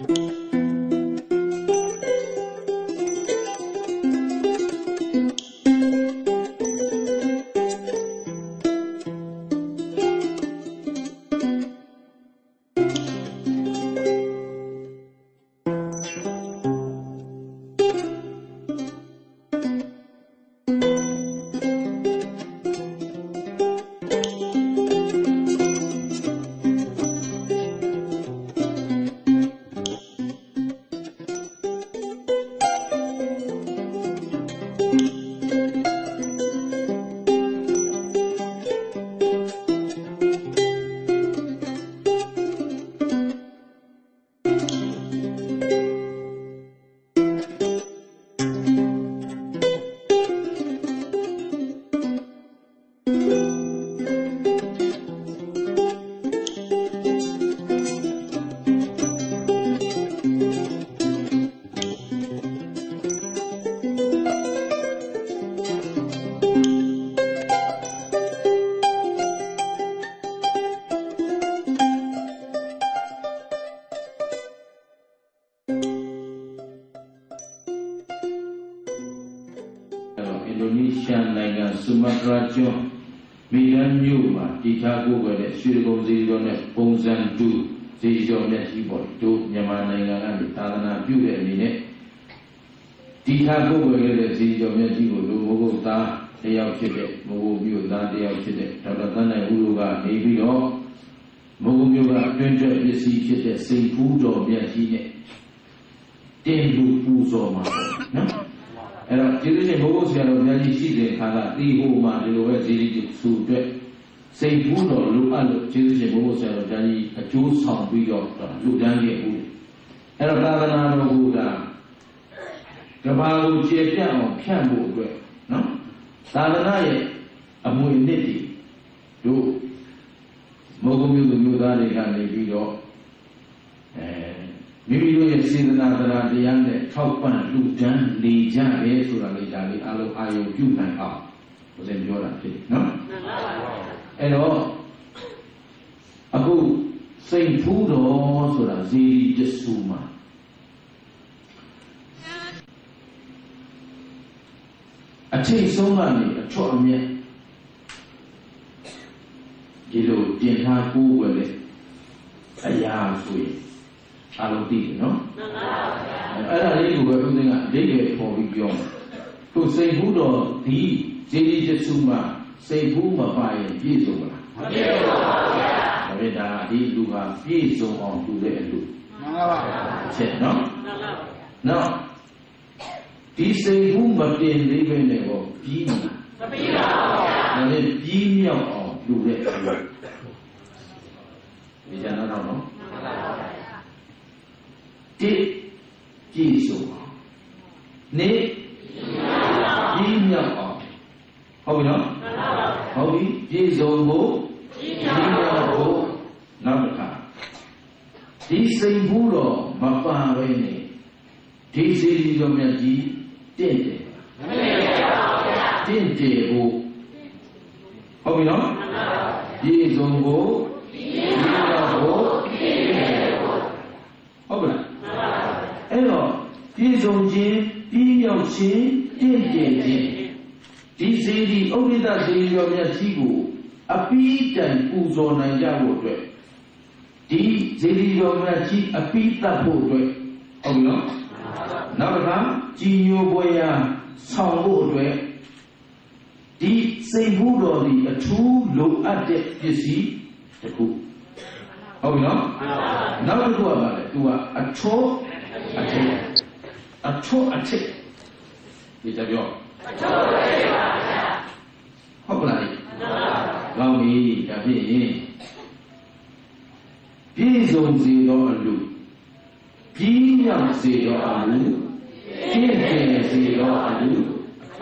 ထား ပြုတဲ့အနေနဲ့ဒီထားကိုယ်ွယ်ခဲ့တဲ့စီတော်မြတ်ကြီးကိုလူဘုဂုသားတယောက်ဖြစ်တဲ့မဟုမြို့သားတယောက်ဖြစ်တဲ့ဒေါက်တာသန်းနိုင်ဦးတို့ကနေပြီးတော့မဟုမြို့ကအတွင်းထွက်ပစ္စည်းဖြစ်တဲ့စိန်ဖူးတော်မြတ်ကြီးနဲ့တင်လူပူဇော်မှာနော်အဲ့တော့ကျေးဇူးရှင်ဘုရားဆရာတော်မြတ်ကြီးရှိတဲ့ခါကတီဟိုမှာဒီလိုပဲဇီတိစုအတွက်စိတ်ဘူးတော်လူအပ်လို့ကျေးဇူးရှင်ဘုရားဆရာတော်ဂျာကြီးအကျိုးဆောင်ပြီးတော့လူတန်းခဲ့ဘူး အဲ့တော့သာသနာတော်ဘုရားကဘာကိုကျေပြတ်အောင်ဖြန့်ဖို့အတွက်နော်သာသနာရဲ့အမွေအနှစ်တွေတို့မောဂမျိုးသူမျိုးသားတွေကနေပြီးတော့အဲမိမိတို့ရဲ့စေတနာတရားတရားနဲ့ထောက်ပံ့လူတန်းနေကြတယ်ဆိုတာလေးဒါလေးအလုံးအာယုံပြုနိုင်အောင်ဘုရားပြောတာဖြစ်နော်မှန်ပါပါအဲ့တော့အခု စိတ်ဖူးတော်ဆိုတာဇီရီတဆူမှာအထိတ်ဆုံးကနေအထွတ်အမြတ်ဒီလိုတင်ထားကိုးွယ်တဲ့အရာဆိုရင်အလုံးသိတယ်နော်မှန်ပါဗျာအဲ့ဒါလေးကိုပဲဦးသိန်းကအလေးတွေပေါ်ပြီးပြောတယ်သူစိတ်ဖူးတော်ဒီဇီရီတဆူမှာစိတ်ဘူးမပါရင်ပြည့်စုံမလားမပြည့်စုံပါဘူးဗျာ ဒါပေမဲ့ဒါဒီလူဟာပြည့်စုံအောင်တူတဲ့အလူမှန်ပါပါချက်နော်မှန်ပါပါနော်ဒီစိတ်ဘူးမတင်သေးပဲနဲ့ဟောပြီးမလားမပြီးပါဘူးဗျာဒါနဲ့ပြီးမြောက်အောင်လူတဲ့အလူဒီကြတော့နော်မှန်ပါပါတိပြည့်စုံအောင်နေပြီးမြောက်အောင်ဟုတ်ပြီနော်ဟုတ်ပြီပြည့်စုံဖို့ပြည့်စုံဖို့နောက်တစ်ခါဒီ စိတ်ဘူးတော့မပန်ပဲနဲ့ဒီစီစီတော်မြတ်ကြီးတင့်တယ်မတင့်ပါဘူးဗျာတင့်တယ်ဖို့ဟုတ်ပြီနော်ပြည့်စုံဖို့ပြည့်စုံဖို့ပြည့်စုံဖို့ဟုတ်ကဲ့အဲ့တော့ပြည့်စုံခြင်းပြည့်ရောက်ခြင်းတင့်တယ်ခြင်းဒီစေတီဥဒိတစေတီတော်မြတ်ကြီးကိုအပိတန်ပူဇော်နိုင်ကြဖို့အတွက် ဒီစေတီတော်မြတ်ကြီးအပိတတ်ဖို့အတွက်ဟုတ်နော်နောက်တစ်ခါကြည်ညိုပွဲရာဆောင်ဖို့အတွက်ဒီစိတ်ဘူးတော်ဒီအထူးလိုအပ်တဲ့ပစ္စည်းတစ်ခုဟုတ်ပြီနော်နောက်တစ်ခုကပါလေသူကအထောအထက်အထောအထက်ဒီကြပြောအထောပဲပါဗျာဟုတ်ကလားမှန်ပါပါကောင်းပြီဒါဖြင့် ပြည့်စုံစေသောအလူပြီးမြောက်စေသောအလူပြည့်စုံစေသောအလူ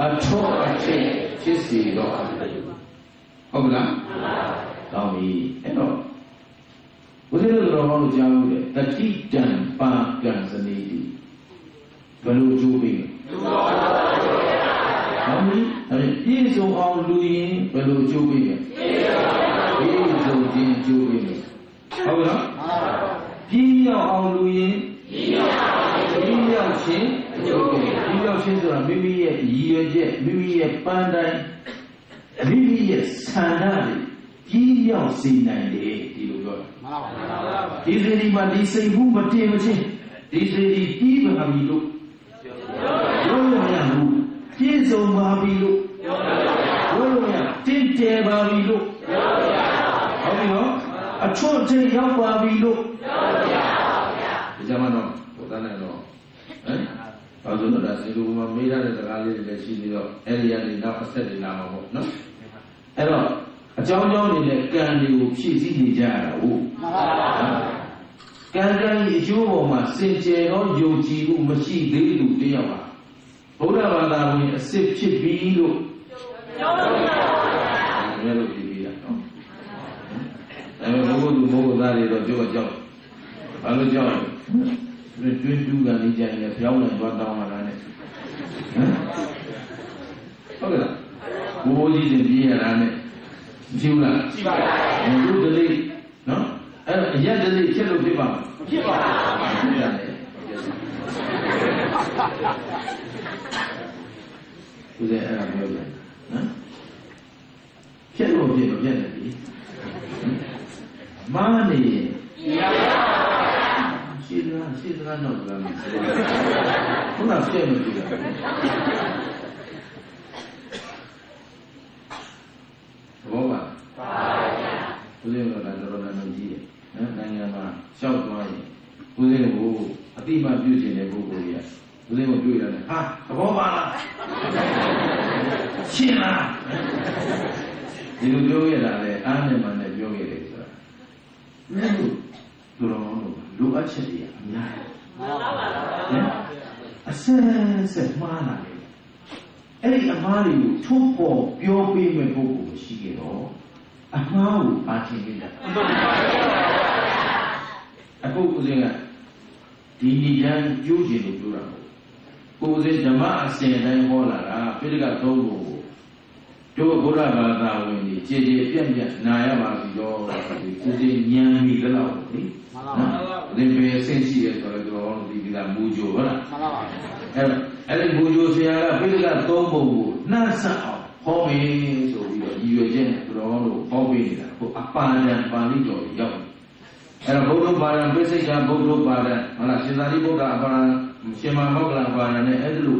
အထောအထက်ဖြစ်စေသောအလူဟုတ်ကလားမှန်ပါပါကောင်းပြီအဲ့တော့ဘုရားတော်တော်လို့ကြားလို့လေတတိတံပါကံစနေတိဘယ်လိုကျိုးပေးလဲဟုတ်ပြီအဲ့ပြည့်စုံအောင်လူရင်ဘယ်လိုကျိုးပေးလဲပြ ည့်စုံခြင်းကျိုးပေးမယ်ဟုတ်ကဲ့နော်ပြည့်ရောက်အောင်လူရင်ပြဒီမြောက်ခြင်းဒီမြောက်ခြင်းဆိုတာမိမိရဲ့ရည်ရွယ်ချက်မိမိရဲ့ပန်းတိုင်းမိမိရဲ့ဆန္ဒတွေကြီးမြောက်စေနိုင်တယ်ဒီလိုပြောတာမှန်ပါပါဒီစေဒီမှာဒီစိတ်ဘူးမတင်မချင်းဒီစေဒီပြီးပါပြီလို့ပြောလို့မရဘူးပြည့်စုံပါပြီလို့ပြောလို့မရတင့်တယ်ပါပြီလို့ဟုတ်ပြီနော်အ ချွတ်ချင်းရောက်ပါပြီလို့ဒီကြမှာတော့ဘုရားနဲ့တော့ဟမ်ဘာလို့လဲဒါစေလူမှာမေးရတဲ့စကားလေးတွေလည်းရှိပြီးတော့အဲ့ဒီကနေနောက်အဆက်တွေလာမှာပေါ့နော်အဲ့တော့အကြောင်းကြောင်းတွေနဲ့ကံတွေကိုဖြည့်ဆည်းနေကြရတာဟုတ်မှန်ပါပါကံကံဤအကျိုးပေါ်မှာစင်ကြယ်သောယုံကြည်မှုမရှိသေးလူတယောက်ပါဘုရားဘာသာဝင်အစစ်ဖြစ်ပြီးလို့ပြောပါဘုရားလို့ပြည်ပြီးတာနော် အဲဘုရားသူဘုရားသားတွေတော့ကြောက်ကြောက်ဘာလို့ကြောက်လဲတွင်းတူးကနေကြရင်ဖျောင်းနိုင်သွားတောင်းလာတာနဲ့ဟမ်ဟုတ်ကဲ့လားဘိုးကြီးတင်ပြေးရတာနဲ့မရှိဘူးလားရှိပါပါဘုဒ္ဓလေးနော်အဲ့တော့အရက်တလေးဖြစ်လို့ဖြစ်ပါမဖြစ်ပါပါလားဖြစ်ရတယ်ဦးဇင်းအဲ့ဒါပြောပြန်နော်ဖြစ်လို့ဖြစ်လို့ဖြစ်တယ်ပြီ မာနေရင်ရှိသလားရှိသလားတော့လည်းမသိဘူးခုနဖြစ်လို့ဖြစ်တယ်ဘောပါဦးဇင်းကလည်းတော်တော်များများကြီးတယ်နော်နိုင်ငံမှာရှောက်သွားရင်ဦးဇင်းကိုအတိမပြုချင်တဲ့ပုဂ္ဂိုလ်ကြီးကဦးဇင်းကိုတွေ့ရတယ်ဟာသဘောပါလားရှင်းလားဒီလိုပြောရတာလေအားနဲ့မှနဲ့ပြောခဲ့တယ်ဆိုတာ ဦးဇင်းတို့သူတော်ကောင်းတို့လိုအပ်ချက်တွေအများကြီးမှန်ပါပါနော်အစက်စက်မှားလာတယ်အဲ့ဒီအမားတွေကိုထုတ်ပေါ်ပြောပေးမဲ့ပုဂ္ဂိုလ်မရှိခဲ့တော့အမှားကိုအားချင်းနေတာအခုဦးဇင်းကဒီနိဒန်းကျိုးကျင်လို့ပြောတာပေါ့ကိုယ်ဦးဇင်းဓမ္မအစဉ်တိုင်းဟောလာတာပိဋကသုံးပုံကို တို့ဘုရားဘာသာဝင်ကြီးကြည်ကြည်ပြန့်ပြန့်နာရပါစီတော့ဒီဦးဇင်းဉာဏ်မိကြတော့လေမှန်ပါပါဦးဇင်းပဲဆင့်ရှိရဲဆိုတော့ဒီဒီကမူကြိုဟုတ်လားမှန်ပါပါအဲ့တော့အဲ့ဒီဘူဂျိုဆရာကပိဋကသုံးပုံကိုနှံ့ဆက်အောင်ဟောမယ်ဆိုပြီးတော့ရည်ရွယ်ချက်နဲ့သူတော်ကောင်းတို့ဟောပေးနေတာကိုအပါဏံပါဠိတော်ကြီးရောက်တယ်အဲ့တော့ဘုဒ္ဓဘာသာပိစိတ်ကဘုဒ္ဓဘာသာဟုတ်လားရှင်သာရိပုတ္တအပါဏရှင်မမောကလဘာသာနဲ့အဲ့ဒီလို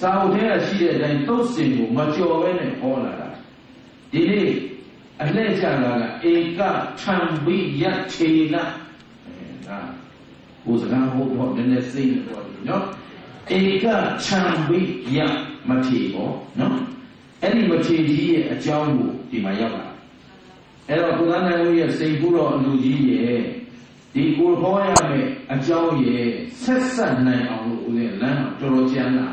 စာအုပ်ထဲကရှိတဲ့အတိုင်းသုတ်စင်ကိုမကြော်ဘဲနဲ့ဟောလာတာဒီနေ့အလှည့်ချတာကဧကထံဘိယခြေနအဲဒါဟိုစကားဟုတ်တော့နည်းနည်းစိတ်နဲ့ပြောတယ်နော်ဧကချံဝိယမထေပေါ့နော်အဲ့ဒီမထေကြီးရဲ့အကြောင်းကိုဒီမှာရောက်လာအဲ့တော့ကုသနိုင်ဦးရဲ့စိတ်ကူးတော်အလူကြီးရဲ့ဒီကိုဟောရမယ်အကြောင်းရဲ့ဆက်ဆက်နိုင်အောင်လို့ဦးဇင်းလမ်းတော်တော်ကျမ်းလာ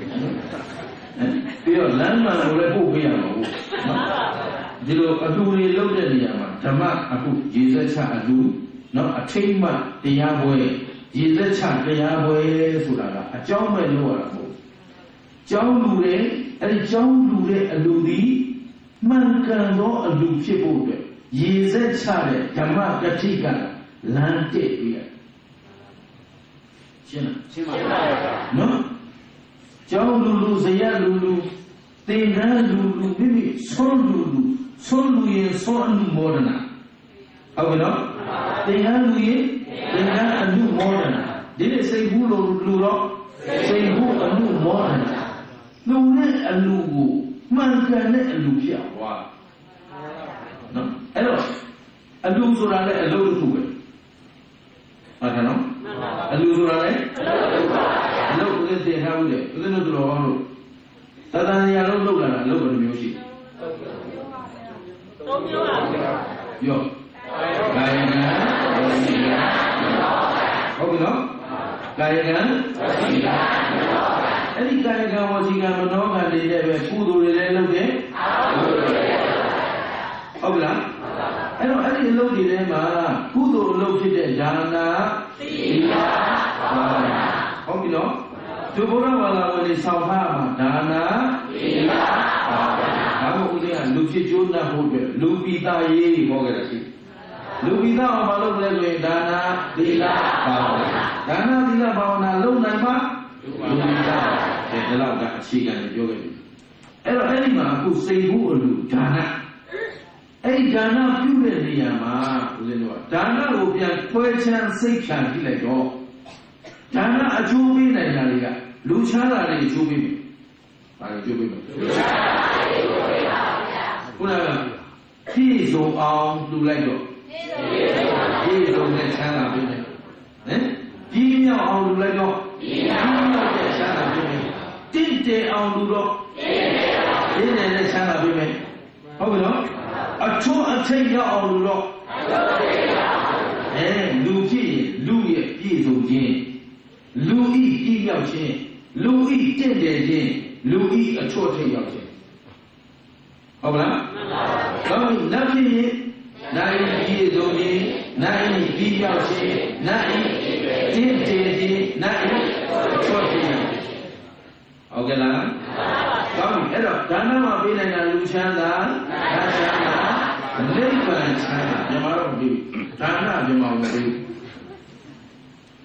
ပြီးတော့လမ်းမှန်ကိုလည်းပို့ပေးရမှာဟုတ်နော်ဒီလိုအလူတွေလုပ်တဲ့နေရာမှာဓမ္မအခုရေစက်ချအလူနော်အထိမ့်မှတရားပွဲရေစက်ချတရားပွဲဆိုတာကအကြောင်းပဲလို့ရတာမဟုတ်ကျောင်းလူတွေအဲ့ဒီကျောင်းလူတဲ့အလူဒီမှန်ကန်သောအလူဖြစ်ဖို့အတွက်ရေစက်ချတဲ့ဓမ္မကတိကလမ်းတက်ပြီးရရှင်းလားရှင်းပါပါနော် ကျောင်းလူလူဇယလူလူသင်္ကန်းလူလူမိမိဆုံးလူလူဆုံးလူရဲ့ဆုံးအမှုမောဒနာဟုတ်ကဲ့နော်သင်္ကန်းလူရဲ့သင်္ကန်းအမှုမောဒနာဒီနေ့စိတ်ဘူးလို့လူတော့စိတ်ဘူးအမှုမောဒနာလူနဲ့အလူကိုမှန်ကန်တဲ့အလူဖြစ်သွားနော်အဲ့တော့အလူဆိုတာလည်းအလုပ်တစ်ခုပဲဟုတ်တယ်နော်အလူဆိုတာလည်းအလုပ် ဦးဇင်းတင်ထားဦးတယ်ဦးဇင်းတို့တော်ကောင်းလို့တတန်ရာလုံးလောက်လာတာအလုပ်ဘယ်နှမျိုးရှိသုံးမျိုးပါဗျာပြောကာယကံဝစီကံဟုတ်ပြီနော်ကာယကံဝစီကံအဲ့ဒီကာယကံဝစီကံမနောကံတွေလည်းပဲကုသိုလ်တွေလည်းလုပ်တယ်ဟုတ်ပြီလားအဲ့တော့အဲ့ဒီအလုပ်တွေထဲမှာကုသိုလ်အလုပ်ဖြစ်တဲ့ဒါနာသီလဘာဝနာဟုတ်ပြီနော် သူဘုရားဘာသာဝင်တွေဆောက်ထားမှာဒါနာသီလဘာဝနာဒါကိုဦးဇင်းကလူဖြစ်ကျိုးတတ်ဖို့အတွက်လူပိသားရေးဟောခဲ့တာရှိတယ်လူပိသားအောင်မလုပ်လဲဆိုရင်ဒါနာသသီလဘာဝနာဒါနသီလဘာဝနာလုံးနိုင်မှလူပိတာတဲ့ဒီလောက်ကအခြေခံကိုပြောခဲ့ပြီအဲ့တော့အဲ့ဒီမှာအခုစိတ်ဘူးအလူဒါနအဲ့ဒီဒါနပြုတဲ့နေရာမှာဦးဇင်းတို့ကဒါနကိုပြန်ခွဲခြမ်းစိတ်ခံကြည့်လိုက်တော့ ဒါနအကျိုးပေးနိုင်တာတွေကလူချမ်းသာတွေအကျိုးပေးမယ်ဘာလို့အကျိုးပေးမလဲလူချမ်းသာတွေအကျိုးပေးပါဗျာခုနကပြည့်စုံအောင်လှူလိုက်တော့ပြည့်စုံတဲ့ချမ်းသာပေးမယ်ဟမ်ကြီးမြောက်အောင်လှူလိုက်တော့ကြီးမြောက်တဲ့ချမ်းသာပေးမယ်တင့်တယ်အောင်လှူတော့တင့်တယ်အောင်တင့်တယ်တဲ့ချမ်းသာပေးမယ်ဟုတ်ပြီနော်အထွန်းအထိတ်ရောက်အောင်လှူတော့အဲလူဖြစ်ရင်လူရဲ့ပြည့်စုံခြင်း လူဤပြည့်ရောက်ခြင်းလူဤတင့်တယ်ခြင်းလူဤအထွတ်ထိပ်ရောက်ခြင်းဟုတ်ပါလားမှန်ပါဘူးနတ်ဖြစ်ရင်နိုင်ပြည့်စုံခြင်းနိုင်ပြည့်ရောက်ခြင်းနိုင်တင့်တယ်ခြင်းနိုင်အထွတ်ထိပ်ရောက်ခြင်းဟုတ်ကဲ့လားမှန်ပါဘူးအဲ့တော့ဒါနမှာပေးနိုင်တာလူချမ်းသာနတ်ချမ်းသာနိဗ္ဗာန်ချမ်းသာမြန်မာတော့မပြီးဘူးဒါနမြန်မာမပြီးဘူး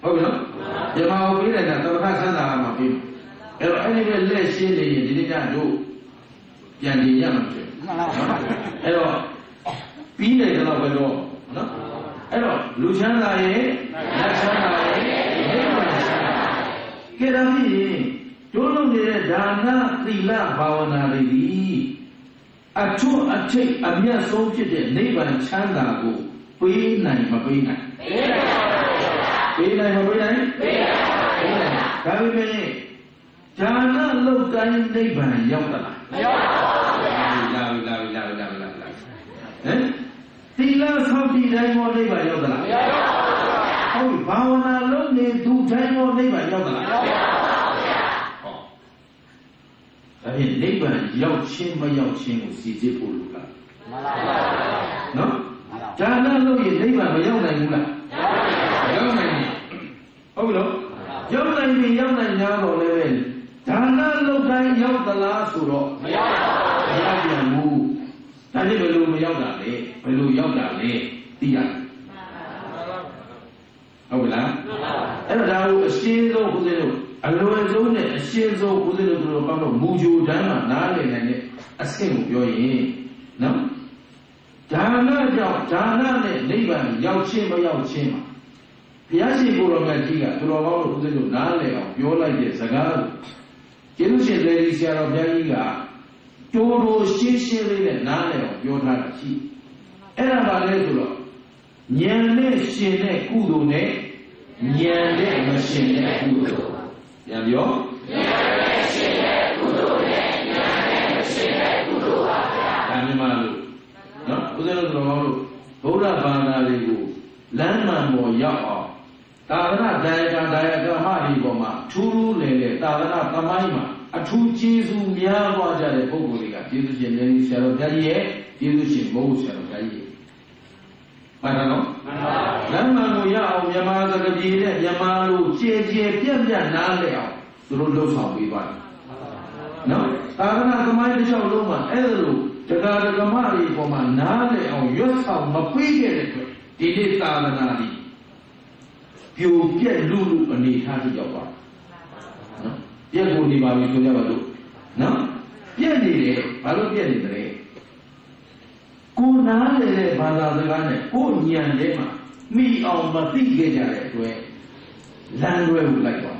ဟုတ်ပြီနော်မြန်မာကိုပေးနိုင်တာသဘောထားချမ်းသာမှာပြီးဘူးအဲ့တော့အဲ့ဒီပဲလက်ရှင်းနေရင်ဒီနေ့ညတို့ပြန်ကြည့်ရမှာဖြစ်မှန်ပါပါအဲ့တော့ပြီးနေတော့ပဲတော့နော်အဲ့တော့လူချမ်းသာရဲ့လက်ချမ်းသာရဲ့နိဗ္ဗာန်ချမ်းသာကဲဒါဖြင့်တို့လုပ်နေတဲ့ဒါနသီလဘာဝနာတွေဒီအထွတ်အထိပ်အမြတ်ဆုံးဖြစ်တဲ့နိဗ္ဗာန်ချမ်းသာကိုပေးနိုင်မပေးနိုင်ပေးနိုင် မပေးနိုင်ပေးနိုင်ဒါပေမဲ့ဒါနလုပ်တိုင်းနိဗ္ဗာန်ရောက်သလားမရောက်ပါဘူးဗျာလာပြီလာပြီလာပြီလာပြီလာပြီလာပြီဟမ်သီလဆောက်တည်တိုင်းမောနိဗ္ဗာန်ရောက်သလားမရောက်ပါဘူးဗျာဟုတ်ပြီဘာဝနာလုပ်နေသူတိုင်းမောနိဗ္ဗာန်ရောက်သလားမရောက်ပါဘူးဗျာဟောဒါဖြင့်နိဗ္ဗာန်ရောက်ခြင်းမရောက်ခြင်းကိုစီစစ်ဖို့လိုလားမှန်ပါပါနော်မှန်ပါဒါနလုပ်ရင်နိဗ္ဗာန်မရောက်နိုင်ဘူးလားရောက်နိုင်တယ်ဟုတ်ပြီနော်ရောက်နိုင်ပြီရောက်နိုင်냐တော့လည်းပဲဒါနလုပ်တိုင်းရောက်သလား ဆိုတော့မရောက်ပါဘူးမရောက်ပြန်ဘူးဒါဖြင့်ဘယ်လိုမရောက်တာလဲဘယ်လိုရောက်တာလဲသိရတယ်ဟုတ်ပြီလားအဲ့တော့ဒါကိုအရှင်းဆုံးဦးဇင်းတို့အလွယ်ဆုံးနဲ့အရှင်းဆုံးဦးဇင်းတို့တို့ပေါ့တော့မူဂျူတန်းမှာနားလည်နိုင်တဲ့အဆင့်ကိုပြောရင်နော်ဒါနကြောင့်ဒါနနဲ့နိဗ္ဗာန်ရောက်ခြင်းမရောက်ခြင်းမှာဘုရားရှင်ကိုယ်တော်မြတ်ကြီးကသူတော်ကောင်းတို့ဦးဇင်းတို့နားလည်အောင်ပြောလိုက်တဲ့စကားကို ကျေးဇူးရှင်လေဒီဆရာတော်ဘုရားကြီးကတိုးတိုးရှင်းရှင်းလေးနဲ့နားလည်အောင်ပြောထားတာရှိအဲ့ဒါပါလဲဆိုတော့ဉာဏ်နဲ့ရှင်တဲ့ကုသိုလ်နဲ့ဉာဏ်နဲ့မရှင်တဲ့ကုသိုလ်ပြန်ပြောဉာဏ်နဲ့ရှင်တဲ့ကုသိုလ်နဲ့ဉာဏ်နဲ့မရှင်တဲ့ကုသိုလ်ပါဗျာဒါမှမဟုတ်နော်ဦးဇင်းတို့တော်တို့ဗုဒ္ဓဘာသာတွေကိုလမ်းမှန်ပေါ်ရောက်အောင် သာသနာဒါယကဒါယကမဒီပေါ်မှာထူးထူးလေလေသာသနာသမိုင်းမှာအထူးကျေးဇူးများသွားကြတဲ့ပုဂ္ဂိုလ်တွေကကျေးဇူးရှင်မြတ်ကြီးဆရာတော်ဘုရားကြီးရဲ့ကျေးဇူးရှင်ဘုရားဆရာတော်ဘုရားကြီးရဲ့မှန်တယ်နော်မှန်ပါပါလမ်းမှန်ကိုရအောင်မြန်မာစကားပြေနဲ့မြန်မာလိုကြည်ကြည်ပြန့်ပြန့်နားလည်အောင်သူတို့လှုပ်ဆောင်ပေးပါနော်သာသနာသမိုင်းတစ်လျှောက်လုံးမှာအဲ့ဒါလိုတရားဓမ္မတွေပေါ်မှာနားလည်အောင်ရွတ်ဆောင်မပေးခဲ့တဲ့အတွက်ဒီနေ့သာသနာကြီး ပြိုပြက်လူလူအနေထားထိရောက်ပါနော်ပြက်ကိုနေပါပြီဆိုကြပါလို့နော်ပြက်နေတယ်ဘာလို့ပြက်နေတယ်ကိုနားလေတဲ့ဘာသာစကားနဲ့ကိုညံတဲ့မှာမိအောင်မသိခဲ့ကြတဲ့အတွက်လမ်းလွဲကိုလိုက်ပါ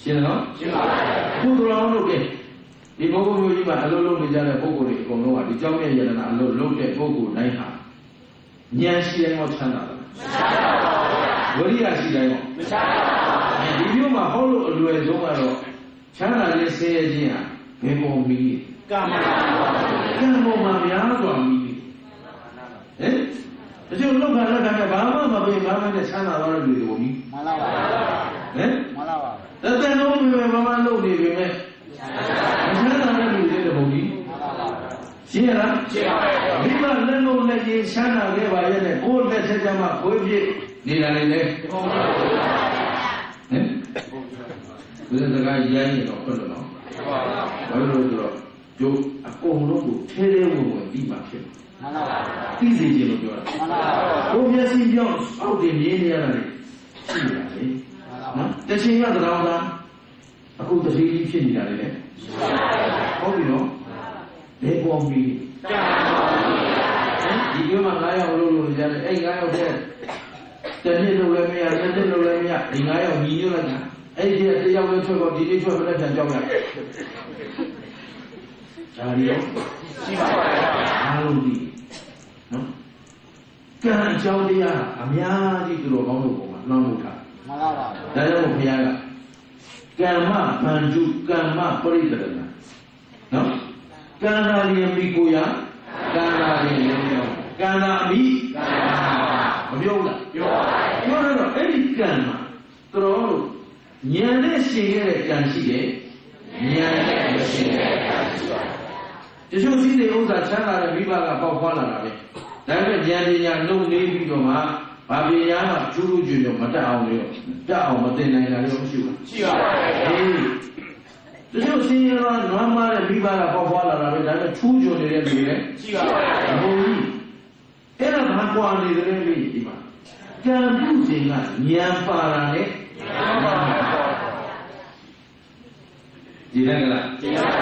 ရှင်းနော်ရှင်းပါပါကုသလောင်းလုပ်တဲ့ဒီဘုဂုမျိုးကြီးမှာအလုပ်လုပ်နေကြတဲ့ပုဂ္ဂိုလ်တွေအကုန်လုံးကဒီကြောင်းရဲ့ယတနာအလုပ်လုပ်တဲ့ပုဂ္ဂိုလ်တိုင်းဟာဉာဏ်ရှိတိုင်းတော့ချမ်းသာတယ် ဝိရိယရှိတိုင်းတော့မချပါဘူးဒီမျိုးမှာဟောလို့အလွယ်ဆုံးကတော့ချမ်းသာခြင်းဆင်းရဲခြင်းဟာဘယ်ပုံမီးကမ္မပါပါကံပေါ်မှာများစွာမီးဟင်တချို့လောက်ခါလောက်ခါနဲ့ဘာမှမပေးဘာမှနဲ့ချမ်းသာသွားတဲ့လူတွေကိုမီးမှန်ပါပါဟင်မှန်ပါပါတသက်လုံးပဲဘာမှလုပ်နေပေမဲ့မချမ်းသာတဲ့လူတွေတဲ့ပုံကြီးမှန်ပါပါရှင်းရလားရှင်းပါပါမိမလက်လုံးလက်ကြီးချမ်းသာခဲ့ပါရဲ့နဲ့ကိုယ်လက်ချက်ချမှကိုယ်ပြည့် နေတာလေလေဟင်ဘုရားစကားရမ်းနေတော့ဟုတ်တယ်နော်ဘာလို့လဲဆိုတော့ကျိုးအကုန်လုံးကိုထဲထဲဝင်ဝင်ပြီးမှဖြစ်တယ်မှန်ပါပါသိစေခြင်းလို့ပြောတာမှန်ပါပါကိုမျက်စိပြောင်းအောက်တင်မြင်နေရတာလေရှိနေတာလေမှန်ပါပါနော်တချိန်ကသံဃာအခုတတိကြီးဖြစ်နေတာလေလေဟုတ်ပြီနော်ဘယ်ပေါ်ပြီဒီပြောမှာ9ယောက်လို့လို့ရတယ်အဲ့9ယောက်တည်း တစ်နှစ်လို့လည်းမရတစ်နှစ်လို့လည်းမရဒီ9ယောက်ညီညွတ်လိုက်တာအဲ့ဒီတယောက်လည်းထွက်တော့ဒီနေ့ထွက်မလဲပြန်ကြောက်ရဒါရီရောရှိပါပါအားလုံးဒီနော်ကံအကြောင်းတရားအများကြီးသူတော်ကောင်းတို့ပုံမှာနှောင်းလို့ထားမှန်ပါပါဒါကြောင့်ဘုရားကကမ္မဗန္ဓုကမ္မပရိသရဏနော်ကံသာလျင်ပြီးကိုရကံသာလျင်လည်းပြောကံသာအမိကံသာ မပြောဘူးလားပြောပါတယ်ပြောတော့အဲ့ဒီကံမှာသူတော်တို့ဉာဏ်နဲ့ရှင်ခဲ့တဲ့ကံရှိတယ်ဉာဏ်နဲ့မရှင်ခဲ့တဲ့ကံရှိပါတယ်တချို့စီးတဲ့ဥစ္စာချမ်းသာတဲ့မိဘကပေါက်ဖွာလာတာပဲဒါပေမဲ့ဉာဏ်ပညာနှုတ်နေပြီးတော့မှဘာပညာမှကျူးကျူးကျွံ့မတက်အောင်လို့တက်အောင်မသိနိုင်တာရောမရှိဘူးရှိပါပါဟေးတချို့စင်ရတော့နွမ်းမားတဲ့မိဘကပေါက်ဖွာလာတာပဲဒါပေမဲ့ထူးကျွံနေတဲ့လူတွေရှိပါပါအဘုံကြီး အဲ့ဒါဘာကွာနေတယ်လဲဒီမှာကံပြုစဉ်ကဉာဏ်ပါတာနဲ့ဒီလက်ကလားဒီလက်က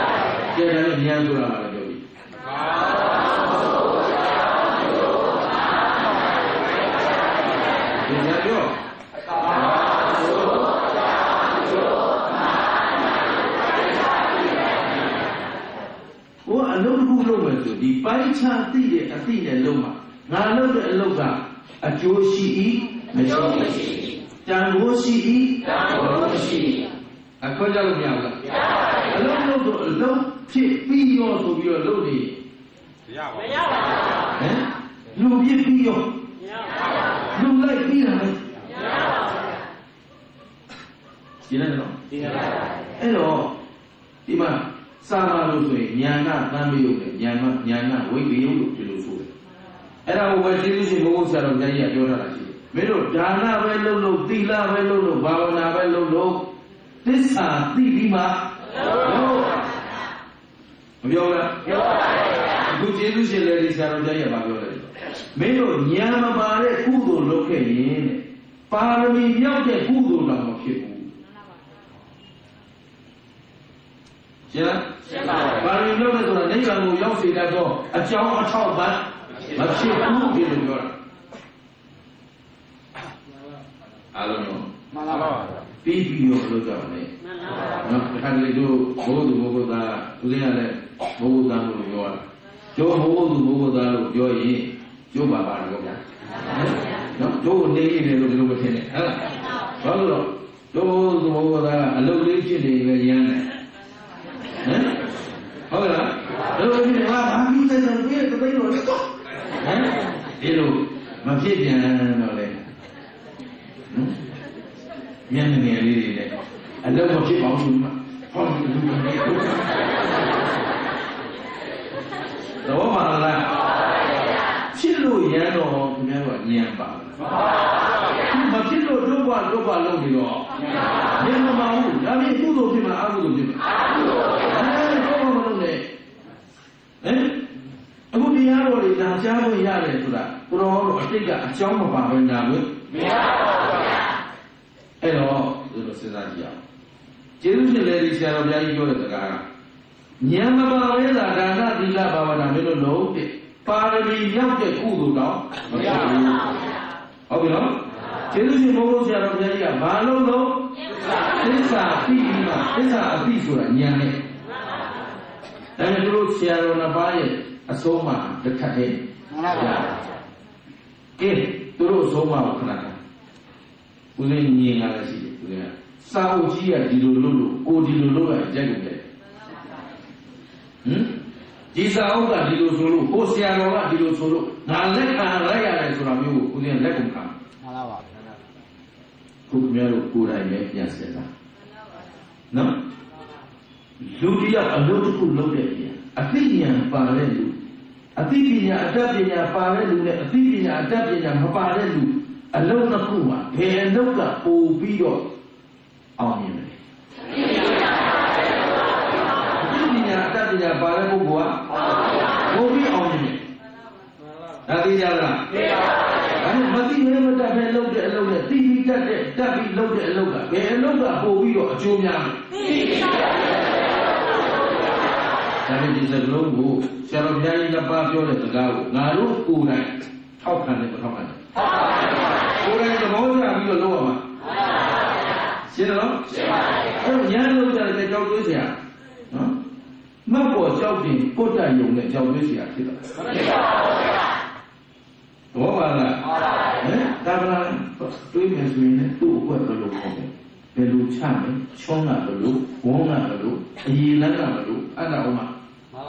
ကျဲတယ်ဉာဏ်ဆိုတာလည်းပြောပြီဒီလက်ပြောဟိုအလုပ်တစ်ခုလုပ်မယ်ဆိုဒီပိုင်းခြားသိတဲ့အသိနဲ့လုပ်မှာ ငါလုပ်တဲ့အလုပ်ကအကျိုးရှိ၏မရှိ၏တန်ဖိုးရှိ၏တန်ဖိုးမရှိ၏အခွင့်ကြလို့မရဘူးလားအလုပ်လုပ်တော့အလုပ်ဖြစ်ပြီးရောဆိုပြီးတော့လုပ်နေမရပါဘူးဟမ်လူပြစ်ပြီးရောမရပါဘူးလူလိုက်ပြီးတာပဲမရပါဘူးရှင်းတယ်နော်ဒီနေ့ပါအဲ့တော့ဒီမှာစာမလို့ဆိုရင်ညာနာသံမယုတ်နဲ့ညာမညာနာဝိပယုတ်လို့ဒီလိုဆိုတယ် အဲ့ဒါကိုပဲကျေးဇူးရှင်ဘုရားဆရာတော်ကြီးကပြောထားတာရှိတယ်မင်းတို့ဒါနပဲလုပ်လို့သီလပဲလုပ်လို့ဘာဝနာပဲလုပ်လို့သစ္စာသိပြီးမှလုပ်မပြောလားပြောပါဘူးအခုကျေးဇူးရှင်လည်းဒီဆရာတော်ကြီးကပြောတယ်မင်းတို့ညာမပါတဲ့ကုသိုလ်လုပ်ခဲ့ရင်တဲ့ပါရမီမြောက်တဲ့ကုသိုလ်တော့မဖြစ်ဘူးရှင်းလားရှင်းပါပါပါရမီမြောက်တဲ့ဆိုတာနိဗ္ဗာန်ကိုရောက်စေတတ်သောအကြောင်းအထောက်ပံ့ မဖြစ်ဘူးဒီလိုပြောတာအားလုံးတော့မှန်ပါပါပြီးပြီးရောလို့ကြောက်တယ်မှန်ပါပါနော်ဒီခါတလေတို့ဘိုးသူဘိုးဘသားဦးဇင်းရတဲ့ဘိုးဘသားလို့ပြောတာကျိုးဘိုးသူဘိုးဘသားလို့ပြောရင်ကျိုးပါပါတယ်ဗျာနော်ကျိုးကိုနေနေတယ်လို့ဒီလိုမထင်နဲ့ဟုတ်လားဘာလို့တော့ကျိုးဘိုးသူဘိုးဘသားကအလုပ်လေးဖြစ်နေလည်းရမ်းတယ်ဟမ်ဟုတ်လားဒါလို့ဒီမှာဘာပြီးတဲ့တော့ပြည့်တဲ့တော့လေတော့ ဟမ်ဒီလိုမဖြစ်ပြန်တော့လေနော်မျက်မြင်လေးတွေနဲ့အလုံးမဖြစ်ပါဘူးမှာဟောဒီလိုမျိုးတော့ပါလားဖြစ်လို့ရမ်းတော့ခင်ဗျားတို့ညံပါလားမဖြစ်လို့ဒုက္ခဒုက္ခလုံးပြီးတော့ညံမပါဘူးဒါပြင်ကုသိုလ်ဖြစ်မှာအကုသိုလ်ဖြစ်မှာအကုသိုလ်အဲတော့မလုပ်နဲ့ဟမ်အခုတရားတော်တွေဒါ ကြားလို့ရတယ်ဆိုတာကိုတော်တို့အတိတ်ကအကြောင်းမပါဘဲနာလို့မရပါဘူးအဲ့တော့ဒီလိုစဉ်းစားကြည့်အောင်ကျေးဇူးရှင်လေဒီဆရာတော်ဘုရားကြီးပြောတဲ့စကားကဉာဏ်မပါဝဲသာဒါနသီလဘာဝနာမျိုးလို့လုံးတဲ့ပါရမီရောက်တဲ့ကုသိုလ်တော့မရဘူးဟုတ်ပြီနော်ကျေးဇူးရှင်ဘုရားဆရာတော်ဘုရားကြီးကဘာလို့လို့သစ္စာပြီးပြီးမှသစ္စာအပြီးဆိုတာဉာဏ်နဲ့ဒါပေမဲ့တို့ဆရာတော်နှစ်ပါးရဲ့အဆုံးအမတစ်ခါတည်း မှန်ပါပါကဲသူတို့အဆုံးအမကိုခဏခဏဦးဇင်းမြင်လာလည်းရှိတယ်ဦးဇင်းကစာအုပ်ကြီးကဒီလိုလုပ်လို့ကိုဒီလိုလုပ်ရကြက်ကုန်တယ်ဟမ်ဒီစာအုပ်ကဒီလိုဆိုလို့ကိုဆရာတော်ကဒီလိုဆိုလို့ငါလက်ခံလိုက်ရတယ်ဆိုတာမျိုးကိုဦးဇင်းလက်ကုန်ခံမှန်ပါပါခုခင်ဗျားတို့ကိုယ်တိုင်ပဲပြန်စတာနော်လူတယောက်အလုပ်တစ်ခုလုပ်တဲ့အပြင်အသိဉာဏ်ပါတဲ့လူ အသိပညာအတတ်ပညာပါတဲ့လူနဲ့အသိပညာအတတ်ပညာမပါတဲ့လူအလုပ်တစ်ခုမှာဘယ်အလုပ်ကပိုပြီးတော့အောင်မြင်လဲအသိပညာအတတ်ပညာပါတဲ့ပုဂ္ဂိုလ်ကပိုပြီးအောင်မြင်တယ်ဒါသိကြလားသိပါပါအဲ့မသိမဲမတတ်ပဲလုပ်တဲ့အလုပ်နဲ့သိပြီးတတ်တဲ့တတ်ပြီးလုပ်တဲ့အလုပ်ကဘယ်အလုပ်ကပို့ပြီးတော့အကျိုးများလဲသိပါပါ ဒါပေမဲ့ဒီစကားလုံးကိုဆရာတော်ဘုရားကြီးကပါပြောတဲ့စကားကိုငါတို့ကိုယ်တိုင်ထောက်ခံတယ်မထောက်ခံဘူး။ထောက်ခံပါဘူး။ကိုယ်တိုင်သဘောကျပြီးတော့လုပ်ရမှာ။မှန်ပါဗျာ။ရှင်းတော့ရှင်းပါဗျာ။အဲ့ညံလို့ကြတယ်ကြောက်သွေးစရာနော်။မတ်ပေါ်ကြောက်ရင်ကိုယ်တိုင်ယုံနဲ့ကြောက်သွေးစရာဖြစ်တာ။မှန်ပါဗျာ။ဘောပါလား။မှန်ပါဗျာ။ဟမ်ဒါကလားတွေးမယ်ဆိုရင်သူ့အကွက်ဘယ်လိုခေါ်မလဲ။ဘယ်လိုချမလဲ။ချောင်းကဘယ်လိုဝန်းကဘယ်လိုအည်လန်းကဘယ်လိုအဲ့ဒါဥမာ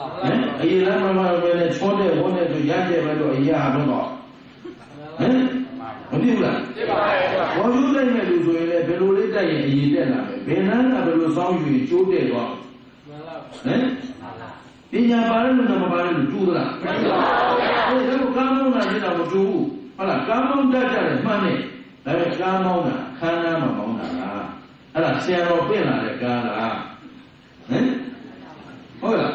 ဟမ်အရင်လမ်းမှာပဲလေချောတဲ့ဝန်းတဲ့ဆိုရကြဲပဲတော့အရာတော့တော့ဟမ်မပြဘူးလားသိပါပါဘောယူလိုက်မဲ့လူဆိုရင်လည်းဘယ်လိုလေးတက်ရင်အရင်တက်လာမယ်ဘယ်လမ်းကဘယ်လိုစောင်းယူရင်ကျိုးတဲ့တော့ဟမ်ပညာပါတဲ့လူနဲ့မပါတဲ့လူတူသလားမတူပါဘူးအဲ့ဒါကကားမောင်းတာဖြစ်တာမတူဘူးဟုတ်လားကားမောင်းတတ်ကြတယ်မှန်တယ်ဒါပေမဲ့ကားမောင်းတာခန္ဓာမှာမောင်းတာလားအဲ့ဒါဆရာတော်ပြင်လာတဲ့ကားလားဟမ်ဟုတ်လား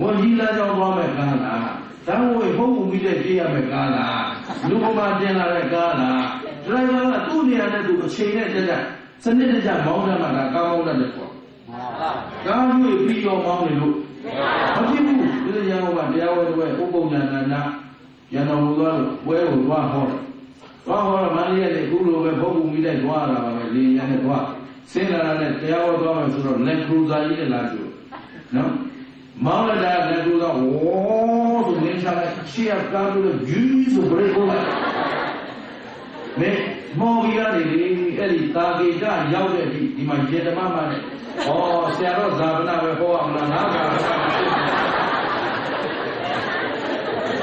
ဝန်ကြီးလာကြောင်းသွားမဲ့ကားလားတန်းဝေဟုတ်မှုပြီးတဲ့ကြည့်ရမဲ့ကားလားလူပေါ်မှာတင်လာတဲ့ကားလားဒရိုင်ဘာကသူ့နေရာနဲ့သူအချိန်နဲ့တက်တက်စနစ်တကျမောင်းတယ်မှာကားမောင်းတတ်တယ်ပေါ့မှန်ပါကားမျိုးပြီးတော့မောင်းနေလို့မဖြစ်ဘူးဒီလိုရအောင်ကတရားဝဲတွေဥပုံညာနာနာရန်တော်မူသွားလို့ဝဲကိုသွားဟောတယ်သွားဟောတော့မန္တလေးရဲ့အခုလိုပဲဘုတ်ဘူးပြီးတဲ့သွားတာပါပဲလေညာနဲ့သွားဆင်းလာတဲ့တရားဝဲသွားမယ်ဆိုတော့လက်ခရူဇာကြီးနဲ့လာကြည့်နော် မောင်းလိုက်တာလည်းသူကဝေါ်ဆိုနေချလိုက်ရှေ့ကကားလို့ဂျူးဆိုဘရိတ်ပေါ်လိုက်မဲမော်ကြီးရတယ်လေအဲ့ဒီတာဂေကရောက်တဲ့ဒီဒီမှာရေဓမ္မမနဲ့ဩဆရာတော်ဇာဗနာပဲဟောရမလားငါက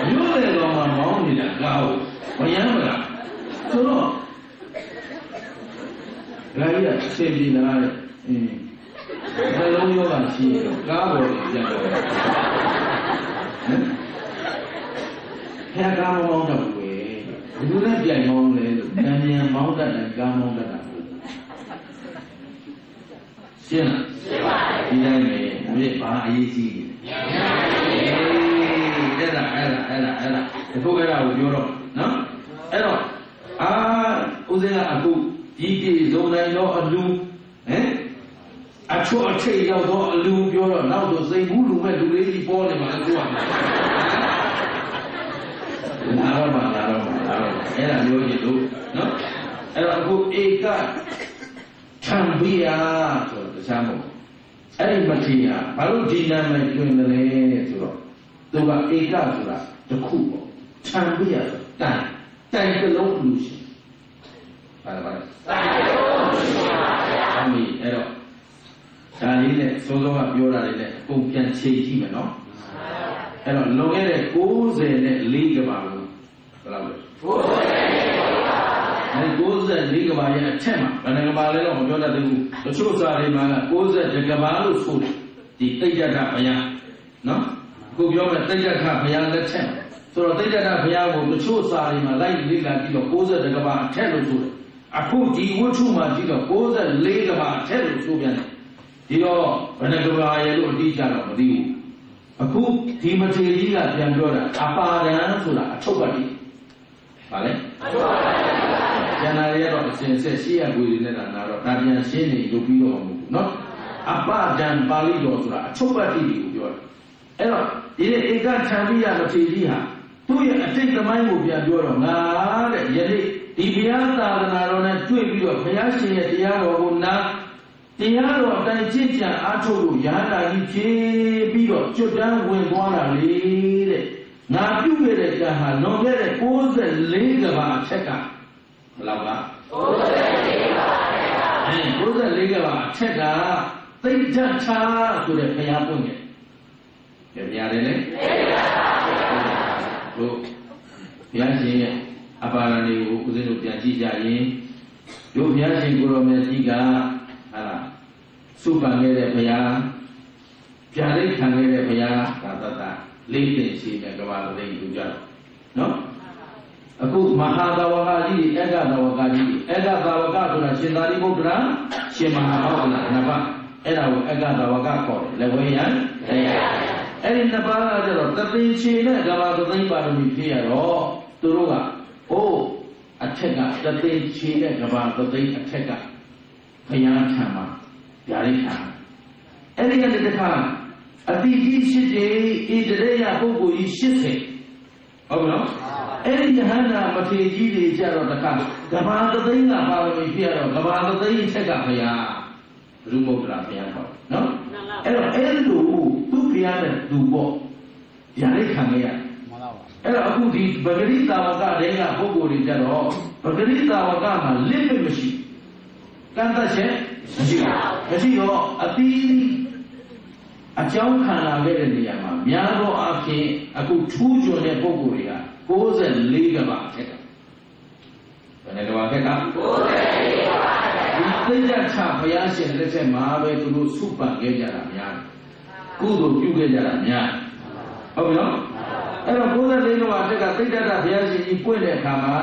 မြို့လေတော်မှာမောင်းနေတာကားကိုမယမ်းမလားဆိုတော့ဒါကြီးကဆင်ပြေလာတဲ့အင်း ဘယ်လုံးရောဂါရှိရင်ကားပေါ်ကိုပြန်တော့ဟမ်ဖះကားမမောင်းတတ်ဘူးပဲဘယ်သူနဲ့ပြိုင်မောင်းလဲလို့ဉာဏ်ဉာဏ်မောင်းတတ်တယ်ကားမောင်းတတ်တာဘူးရှင်းလားရှင်းပါပြီဒီတိုင်းပဲမြေဘာအရေးကြီးလဲအဲ့ဒါအဲ့ဒါအဲ့ဒါအဲ့ဒါဒီခုအဲ့ဒါကိုပြောတော့နော်အဲ့တော့အာဦးဇင်းကအခုဒီဒီဇုံတိုင်းတော့အလူဟမ် အချွတ်အထိတ်ရောက်တော့အလူပြောတော့နောက်တော့စိတ်ဘူးလူမဲ့လူလေးကြီးပေါ်နေမှာအခုကလာတော့ပါလာတော့ပါလာတော့အဲ့ဒါမျိုးကြီးလို့နော်အဲ့တော့အခုဧကထံပိယဆိုတော့တခြားမဟုတ်ဘူးအဲ့ဒီမထေရဘာလို့ဒီနာမည်တွင်တယ်လဲဆိုတော့သူကဧကဆိုတာတစ်ခုပေါ့ထံပိယဆိုတိုင်တိုင်တစ်လုံးလူရှိပါလားပါလားတိုင်တစ်လုံးလူရှိပါဗျာအမေအဲ့တော့ ဒါလေးနဲ့စောစောကပြောတာလေးနဲ့အကုန်ပြန်ချိန်ကြည့်မယ်နော်အဲ့တော့လွန်ခဲ့တဲ့60နဲ့4ကဘာလို့ဘယ်လောက်လဲအဲ94ကဘာရဲ့အထက်မှာဘယ်နှကဘာလဲတော့မပြောတတ်သေးဘူးတချို့စာတွေမှာ90ကဘာလို့ဆိုတယ်ဒီတိတ်ကြတာဘုရားနော်အခုပြောမယ်တိတ်ကြတာဘုရားလက်ထက်ဆိုတော့တိတ်ကြတာဘုရားကိုတချို့စာတွေမှာလိုက်လေ့လာကြည့်တော့90ကဘာအထက်လို့ဆိုတယ်အခုဒီဝတ္ထုမှာကြည့်တော့94ကဘာအထက်လို့ဆိုပြန်တယ် ဒီတော့ဘယ်နှကဘာရဲ့လို့အတိအကျတော့မသိဘူးအခုဒီမထေရကြီးကပြန်ပြောတာအပါဒံဆိုတာအထုပ်ပတ်ကြီးပါလေအထုပ်ပတ်ကျန်တာရတော့အစဉ်ဆက်ရှိရကိုယ်တွေနဲ့တာတော့ဒါပြန်ရှင်းနေရုပ်ပြီးတော့မဟုတ်ဘူးเนาะအပဒံပါဠိတော်ဆိုတာအချုပ်ပတ်တိကိုပြောတယ်အဲ့တော့ဒီနေ့ဧကထံပိယမထေရကြီးဟာသူ့ရဲ့အတိတ်သမိုင်းကိုပြန်ပြောတော့ငါတဲ့ယနေ့ဒီဘုရားသာသနာတော်နဲ့တွေ့ပြီးတော့ဘုရားရှင်ရဲ့တရားတော်ကိုနာ တရားတော်အတိုင်းကျင့်ကြံအားထုတ်လို့ရဟန္တာကြီးဖြည့်ပြီးတော့ကျွတ်တန်းဝင်သွားတာလေတဲ့ငါပြုခဲ့တဲ့ကံဟာလွန်ခဲ့တဲ့64ကဘာအထက်ကဘယ်လောက်က94ကဘာအဲ94ကဘာအထက်ကသိဋ္ဌချာဆိုတဲ့ဘုရားပွင့်ခဲ့တယ်ဘယ်ဘုရားလဲလဲတို့ဘုရားရှင်ရဲ့အပါရဏီကိုဦးဇင်းတို့ပြန်ကြည့်ကြရင်တို့ဘုရားရှင်ကိုရောမြတ်ကြီးကဟာလား စုပန်ခဲ့တဲ့ဘုရားပြာရိတ်ခံခဲ့တဲ့ဘုရားသာတတလေးတင်ရှိတဲ့ကဘာလေးကိုကြတော့နော်အခုမဟာသဝကကြီးအက္ခသဝကကြီးအက္ခသဝကဆိုတာရှင်သာရိပုတ္တရာရှင်မဟာဘောဓနာနှစ်ပါးအဲ့ဒါကိုအက္ခသဝကခေါ်တယ်လက်ဝဲရန်လက်ရအဲ့ဒီနှစ်ပါးကကျတော့တသိချေနဲ့ကဘာတသိပါရမီဖြစ်ရတော့သူတို့ကအိုးအထက်ကတသိချေနဲ့ကဘာတသိအထက်ကဘုရားထံမှာ ဗျာဒိတ်ခံအဲ့ဒီကတည်းကအတိကြီးရှိတဲ့ဣတရေယပုဂ္ဂိုလ်ကြီး80ဟုတ်ကဲ့နော်အဲ့ဒီယဟန္တာမထေရကြီးတွေကြတော့တခါကဘာတသိန်းကပါရမီဖြစ်ရတော့ကဘာတသိန်းအထက်ကဘုရားဘုရုမုဒ္ဒရာဘုရားပေါ့နော်အဲ့တော့အဲ့လိုသူဘုရားနဲ့သူပေါ့ဗျာဒိတ်ခံရရမှန်ပါပါအဲ့တော့အခုဒီပဂရိတာဝကတဲကပုဂ္ဂိုလ်တွေကြတော့ပဂရိတာဝကမှာလစ်မမရှိကန့်သက်ချက် မရှိဘူးမရှိတော့အသီးအကြောင်းခံလာခဲ့တဲ့နေရာမှာများသောအားဖြင့်အခုထူးချွန်တဲ့ပုဂ္ဂိုလ်တွေက64ကဘာထက်ကဘယ်နှကဘာထက်က64ကဘာဒီသိကြချဘုရားရှင်လက်ထက်မှာပဲသူတို့စုပန်ခဲ့ကြတာများတယ်ကုသိုလ်ပြုခဲ့ကြတာများတယ်ဟုတ်ပြီနော်အဲ့တော့94လောကတက်ကသိတ္တတဘုရားရှင်ကြီးပွင့်တဲ့အခါမှာ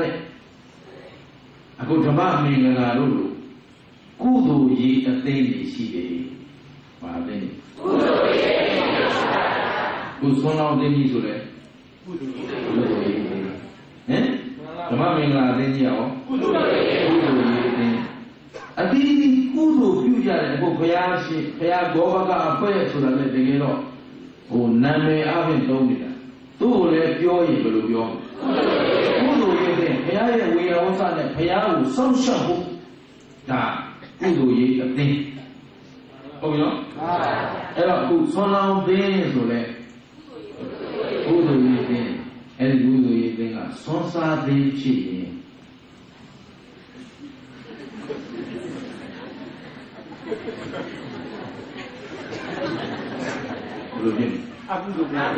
တဲ့အခုဓမ္မမင်္ဂလာတို့လို ကုသိုလ်ရေးအသိတွေရှိတယ်။ဘာလဲ။ကုသိုလ်ရေးကုသွန်တော်သိကြီးဆိုလဲကုသိုလ်ရေးဟင်ဓမ္မမင်္ဂလာအသိကြီးရောကုသိုလ်ရေးကုသိုလ်ရေးအသိအတိကုသိုလ်ပြုကြတယ်အခုဘုရားရှင်ဘုရားဂောဘကအဖွဲဆိုတာလည်းတကယ်တော့ဟိုနာမည်အပြင်သုံးနေတာသူ့ကိုလည်းပြောရင်ဘယ်လိုပြောကုသိုလ်ရေးတဲ့ဘုရားရဲ့ဝေယဝဆနဲ့ဘုရားကိုစောင့်ရှောက်ဖို့ဒါ ကုသိုလ်ရေးအသိဟုတ်ပြီနော်မှန်ပါပါအဲ့တော့အခုဆွမ်းလောင်းသိင်းဆိုလဲကုသိုလ်ရေးသိင်းအဲ့ဒီကုသိုလ်ရေးသိင်းကဆွမ်းစားသိင်းဖြစ်ရင်ဘယ်လိုဖြစ်လဲအကုသိုလ်များ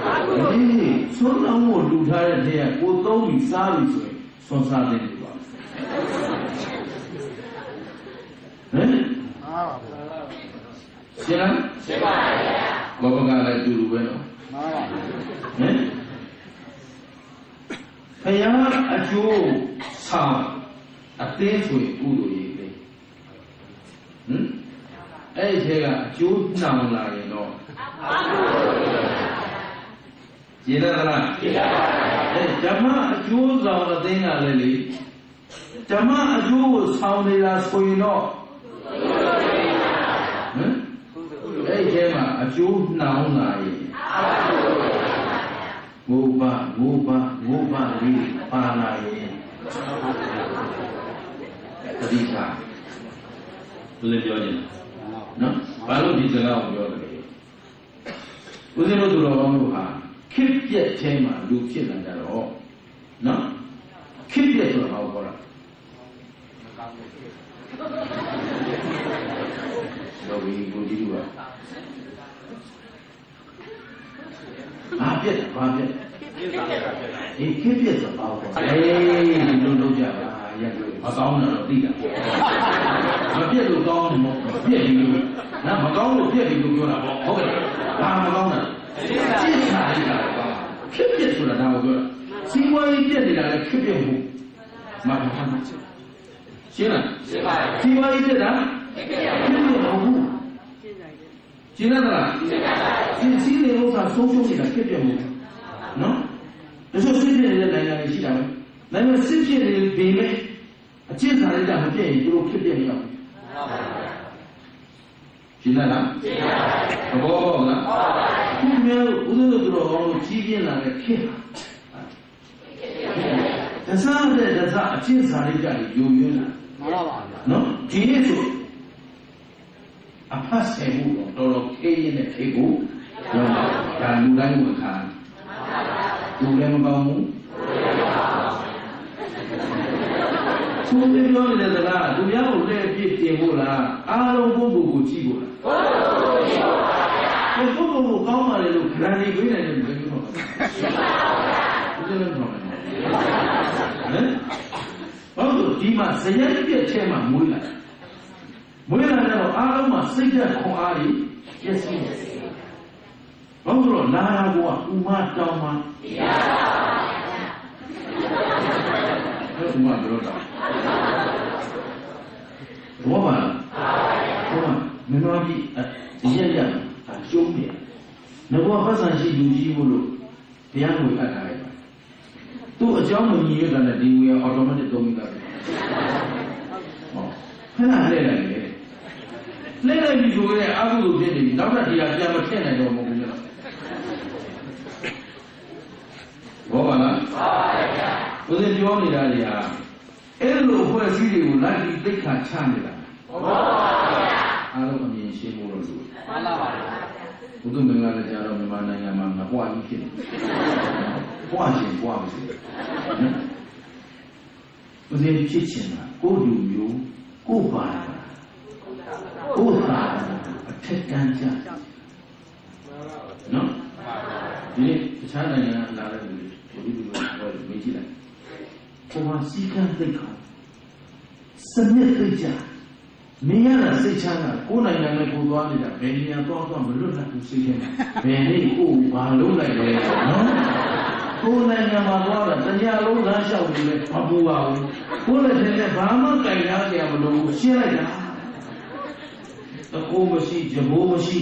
အေးဆွမ်းလောင်းကိုလူထားတဲ့တဲ့ကကိုသုံးပြီးစားပြီးဆိုရင်ဆွမ်းစားသိင်းလို့ပါ ဟမ်မှန်ပါပါရှင်းလားရှင်းပါပါဘုရားဘုရားလည်းအတူတူပဲနော်မှန်ပါပါဟမ်ဘုရားအကျိုးဆောင်အသိဆိုရင်ကုသိုလ်ရေးပဲဟမ်အဲ့ဒီထဲကအကျိုးနှောင်လာရင်တော့ရည်ရသလားရည်ရပါဘူးအဲဓမ္မအကျိုးဆောင်အသိကလည်းလေဓမ္မအကျိုးကိုဆောင်နေတာဆိုရင်တော့ဟမ် အဲ့ဒီထဲမှာအကျိုးနှောင်လာရင်ငိုပါငိုပါငိုပါလေးပါလာရင်တတိသာဘယ်လိုပြောကြလဲနော်ဘာလို့ဒီစကားကိုပြောတယ်လဲဦးဇင်းတို့သူတော်ကောင်းတို့ဟာခစ်ပြက်ချင်းမှာလူဖြစ်လာကြတော့နော်ခစ်ပြက်ဆိုတာဘာကိုခေါ်တာ တော့ဒီကိုကြည့်လို့ဘာပြက်ဘာပြက်ဒီခစ်ပြက်ဆိုတာဘာကိုခေါ်လဲအေးဒီလိုလုပ်ကြပါရက်လို့မကောင်းတာတော့သိတာမပြက်လို့ကောင်းတယ်မဟုတ်ပြက်ပြီးလို့နော်မကောင်းလို့ပြက်ပြီးလို့ပြောတာပေါ့ဟုတ်ကဲ့ဘာမကောင်းတာကျစ်စာလိုက်တာပါခစ်ပြက်ဆိုတာဒါကိုပြောတာစီးပွားရေးပြက်နေတာလည်းခစ်ပြက်မှုမဟုတ်ဘူးရှင်းလားရှင်းပါပြီစီးပွားရေးပြက်တာခစ်ပြ က်မှုမဟုတ်ဘူးရှင်းလားရှင်းလားဒီစီးတဲ့ဥစ္စာဆုံးရှုံးနေတာခစ်ပြက်မှုနော်ဒါဆိုစစ်ပြက်နေတဲ့နိုင်ငံတွေရှိတာပဲဒါပေမဲ့စစ်ပြက်တွေဒီမဲ့အကျင့်စာရိတ္တမပြည့်ရင်သူတို့ခစ်ပြက်မရဘူးရှင်းလားလားရှင်းပါပါသဘောပေါက်လားဟုတ်ပါပါခုမျိုးဦးဇင်းတို့တို့ကောင်းလို့ကြီးပြင်းလာတဲ့ခေတ်ဟာဒသတဲ့ဒသအကျင့်စာရိတ္တတွေယုံရင်းလာမှန်ပါပါနော်ဒီနေ့ဆို အဖတ်ဆယ်မှုတော့တော်တော်ခေးရင်တဲ့ခေတ်ကိုပြောတာဒါလူတိုင်းဝန်ခံလူလည်းမကောင်းဘူးသူတွေပြောနေတဲ့စကားသူများကိုလည်းပြည့်တင်ဖို့လားအားလုံးပုဂ္ဂိုလ်ကိုကြည့်ဖို့လားပုဂ္ဂိုလ်ကိုကြည့်ပါဘူးပုဂ္ဂိုလ်ကိုကောင်းပါလေလို့ဂရန်ဒီပေးနိုင်တယ်ဘယ်လိုလုပ်လဲဘယ်လိုလုပ်လဲဟမ်ဘာလို့ဒီမှာဇယက်ပြည့်ထဲမှာမွေးလာ မွေးလာတော့အားလုံးမှာစိတ်ဓာတ်ခွန်အားကြီးပြည့်စုံတယ်ဘာလို့လဲလာရဘောကဥမတောင်းမှာဘယ်ဥမပြောတာဘောပါဘောမင်းတို့ကြီးအရက်ရက်အရှုံးနေငါကပတ်စံရှိလူကြီးမို့လို့တရားငွေအပ်ထားလိုက်ပါသူ့အကြောင်းမမြင်ရတဲ့နဲ့ဒီငွေကအော်တိုမက်တစ်သုံးပြီးသားပဲဟောခဏလဲလိုက်လေ လဲလိုက်ပြီးဆိုရဲအာဟုလို့ဖြစ်နေပြီနောက်ထပ်တရားပြန်မထည့်နိုင်တော့မဟုတ်ဘူးလားဘောပါလားပါပါဗျာဦးဇင်းပြောနေတာတွေဟာအဲ့လိုအဖွဲ့အစည်းတွေကိုလိုက်ပြီးသိက္ခာချနေတာဟုတ်ပါဗျာအားလုံးအမြင်ရှင်းဖို့လို့လို့မှန်ပါပါဘုသူမင်္ဂလာကြတော့မြန်မာနိုင်ငံမှာမပွားကြီးဖြစ်နေပွားရှင်ပွားပါစေဦးဇင်းဖြစ်ချင်တာကိုယ့်လူမျိုးကိုယ့်ဘာသာ ကိုယ့်သာအထက်တန်းကြနော်ဒီနေ့တခြားနိုင်ငံကလာတဲ့လူတွေဒီလိုပြောလို့မေးကြည့်လိုက်ဘုရားစီကံသိက္ခာစနစ်သိကြမင်းရတာစိတ်ချမ်းသာကိုယ်နိုင်ငံနဲ့ကိုယ်သွားနေတာဘယ်နေရာသွားသွားမလွတ်လပ်ဘူးစိတ်ထဲမှာဘယ်နေ့ကိုယ်ဘာလုပ်လိုက်လဲနော်ကိုယ်နိုင်ငံမှာသွားတာတရားလုံးသားလျှောက်နေလဲမပူပါဘူးကိုယ်လည်းတည်းကဘာမှကြိုင်ရကြမလို့ဘူးရှင်းလိုက်တာ တကိုးမရှိကြဘိုးမရှိ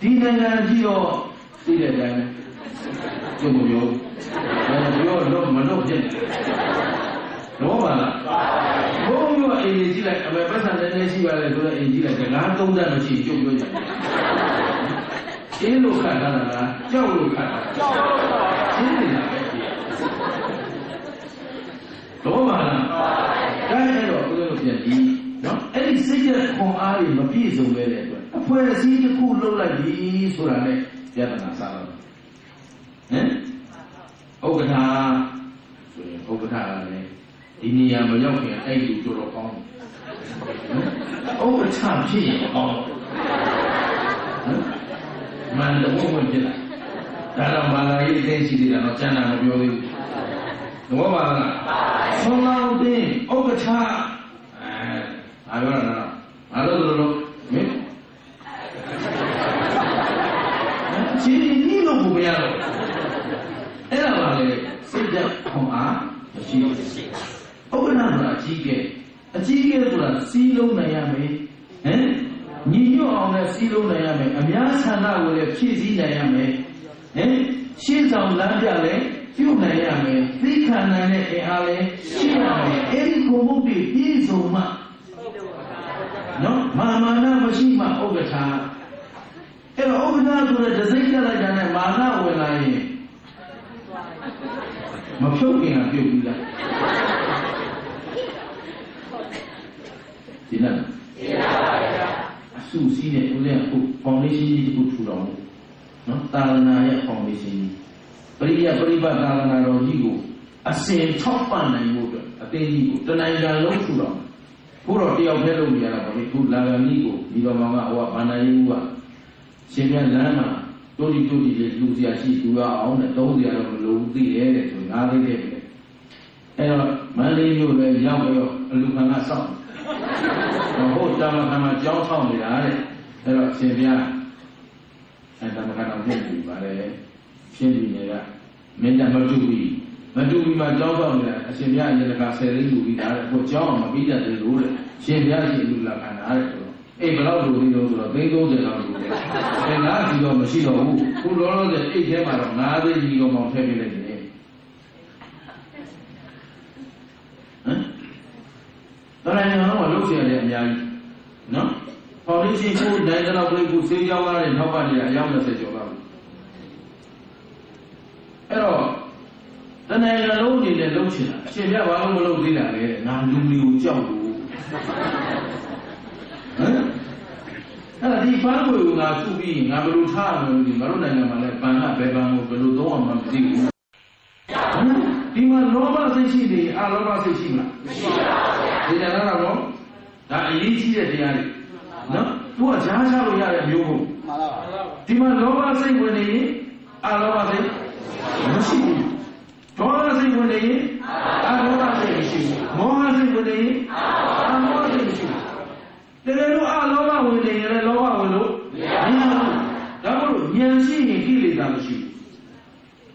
ဒီနိုင်ငံကြီးတော့သိတဲ့အတိုင်းကျုပ်မပြောဘူးပြောတော့မလုပ်ဖြစ်တော့ပါလားဘုံမျိုးအိမ်ကြီးကြည့်လိုက်အမေပတ်စံလည်းလည်းရှိပါလေဆိုတော့အိမ်ကြီးလိုက်ကလားသုံးတတ်မရှိကျုပ်ပြောကြတယ်အင်းလို့ခတ်တာလားကြောက်လို့ခတ်တာကြောက်လို့ပါရှင်းနေတာပဲတော့ပါလားဒါအဲ့တော့ဘုရားတို့ပြန်ဒီနော်အဲ့ ဒီစိတ်ရခွန်အားတွေမပြည့်စုံပဲတဲ့အတွက်အဖွဲ့အစည်းတစ်ခုလှုပ်လိုက်ပြီဆိုတာနဲ့ယတနာစားတော့ဟမ်ဥက္ကဋ္ဌဆိုရင်ဥက္ကဋ္ဌကလည်းဒီနေရာမရောက်ခင်အဲ့ဒီတော်တော်ကောင်းတယ်ဥက္ကဋ္ဌဖြစ်ရင်ကောင်းတယ်မန်တော့ဝင်ဖြစ်လာဒါတော့မာလာရေးသိရှိသေးတယ်တော့ကျန်တာမပြောသေးဘူးတော့ပါလားဆုံးလောင်းတဲ့ဥက္ကဋ္ဌ အဲအားရတာအားလို့လို့မင်းချင်းဒီလိုကိုမရတော့အဲ့ဒါပါလေစိတ်ဓာတ်ခွန်အားမရှိဘူးဥက္ကဋ္ဌဆိုတာအကြီးကဲအကြီးကဲဆိုတာစီးလုံးနိုင်ရမယ်ဟမ်ညီညွတ်အောင်လည်းစီးလုံးနိုင်ရမယ်အများဆန္ဒကိုလည်းဖြည့်ဆည်းနိုင်ရမယ်ဟမ်ရှင်းဆောင်လမ်းပြလည်းပြုနိုင်ရမယ်သိခံနိုင်တဲ့အင်အားလည်းရှိရမယ်အဲ့ဒီကိုယ်မှုတွေပြည့်စုံမှနော်မာမာနမရှိမှဥက္ကဋ္ဌအဲ့တော့ဥက္ကဋ္ဌဆိုတဲ့ဒ စိတ်ကြလိုက်တာနဲ့မာနဝင်လာရင်မဖြုတ်ခင်ကပြုတ်ပြီးလားဒီလားဒီပါပါဗျာအဆူစီးတဲ့ဦးလေးကခုဖောင်ဒေးရှင်းကြီးတစ်ခုထူတော်မူနော်တာလနာရဲ့ဖောင်ဒေးရှင်းကြီးပရိယပရိပတ်တာလနာတော်ကြီးကိုအစဉ်ထောက်ပံ့နိုင်ဖို့အတွက်အသေးကြီးကိုတဏှာလုံးထူတော်ခုတော့တယောက်တည်းလုပ်နေရတာပေါ့လေခုလာဂန်ကြီးကိုဒီတော်မောင်ကဟိုကဗန္ဒာရေးဦးကရှင်ပြန်လမ်းမှာ တိုးတီတိုးတီလေးလူစရာရှိသူရအောင်နဲ့သုံးစရာတော့မလိုဘူးသိတယ်တဲ့ဆိုငါးလေးတဲ့အဲ့တော့မန္တလေးမြို့လည်းရောက်ပြီးတော့အလူခံကစောင့်ဟိုတာမခါမှာကြောင်းဆောင်နေတာတဲ့အဲ့တော့ရှင်ပြအဲ့တာမခါတော့ပြင်ပြီပါလေရှင်းပြီးနေတာမင်းတမတူဘူးမတူဘူးမှာကြောင်းဆောင်နေတာအရှင်ပြအရင်ကဆယ်ရင်းလူပြီးတာတဲ့ဟိုကြောင်းအောင်မပြီးတတ်တယ်လို့တဲ့ရှင်ပြရှိလူလာခံတာတဲ့ဆိုတော့ အေးဘယ်လောက်လူပြီးလို့ဆိုတော့သိန်း30လောက်လူတယ်အဲငါးစီတော့မရှိတော့ဘူးခုလောလောဆယ်အိတ်ထဲမှာတော့ငါးသိန်းကြီးတော့မောင်ထည့်ပေးလိုက်တယ်ဟမ်တရဏောကလုတ်เสียတယ်အများကြီးနော်ဖောင်ဒေးရှင်းကိုနိုင်တဲ့လောက်ကလေးကိုစေးကြောင်းကားတဲ့နောက်ကနေအယောက်20ကျော်လောက်အဲ့တော့တဏှာလုံးအနေနဲ့လုံးချင်တာအရှင်ပြဘာလို့မလုပ်သေးတာလဲငါလူမျိုးကြောက်လို့ဟမ် အဲ့ဒါဒီပန်းကိုငါစုပြီးငါဘယ်လိုထားရမလဲဒီငါတို့နိုင်ငံမှာလည်းပန်းကဘယ်ပန်းကိုဘယ်လိုသုံးအောင်မသိဘူးဒီမှာလောဘစိတ်ရှိတယ်အလောဘစိတ်ရှိမလားမရှိပါဘူးဗျာဒီတရားကတော့ဒါအရေးကြီးတဲ့တရားတွေနော်သူကကြားချလို့ရတဲ့မျိုးကိုမှန်ပါပါဒီမှာလောဘစိတ်ဝင်နေရင်အလောဘစိတ်မရှိဘူးဒေါသစိတ်ဝင်နေရင်အဒေါသစိတ်မရှိဘူးမောဟစိတ်ဝင်နေရင်အမောဟစိတ်မရှိဘူး တကယ်လို့အလောဘဝင်နေရင်လည်းလောဘဝင်လို့မရဘူးဒါမို့လို့ဉာဏ်ရှိရင်ကိလေသာမရှိဘူး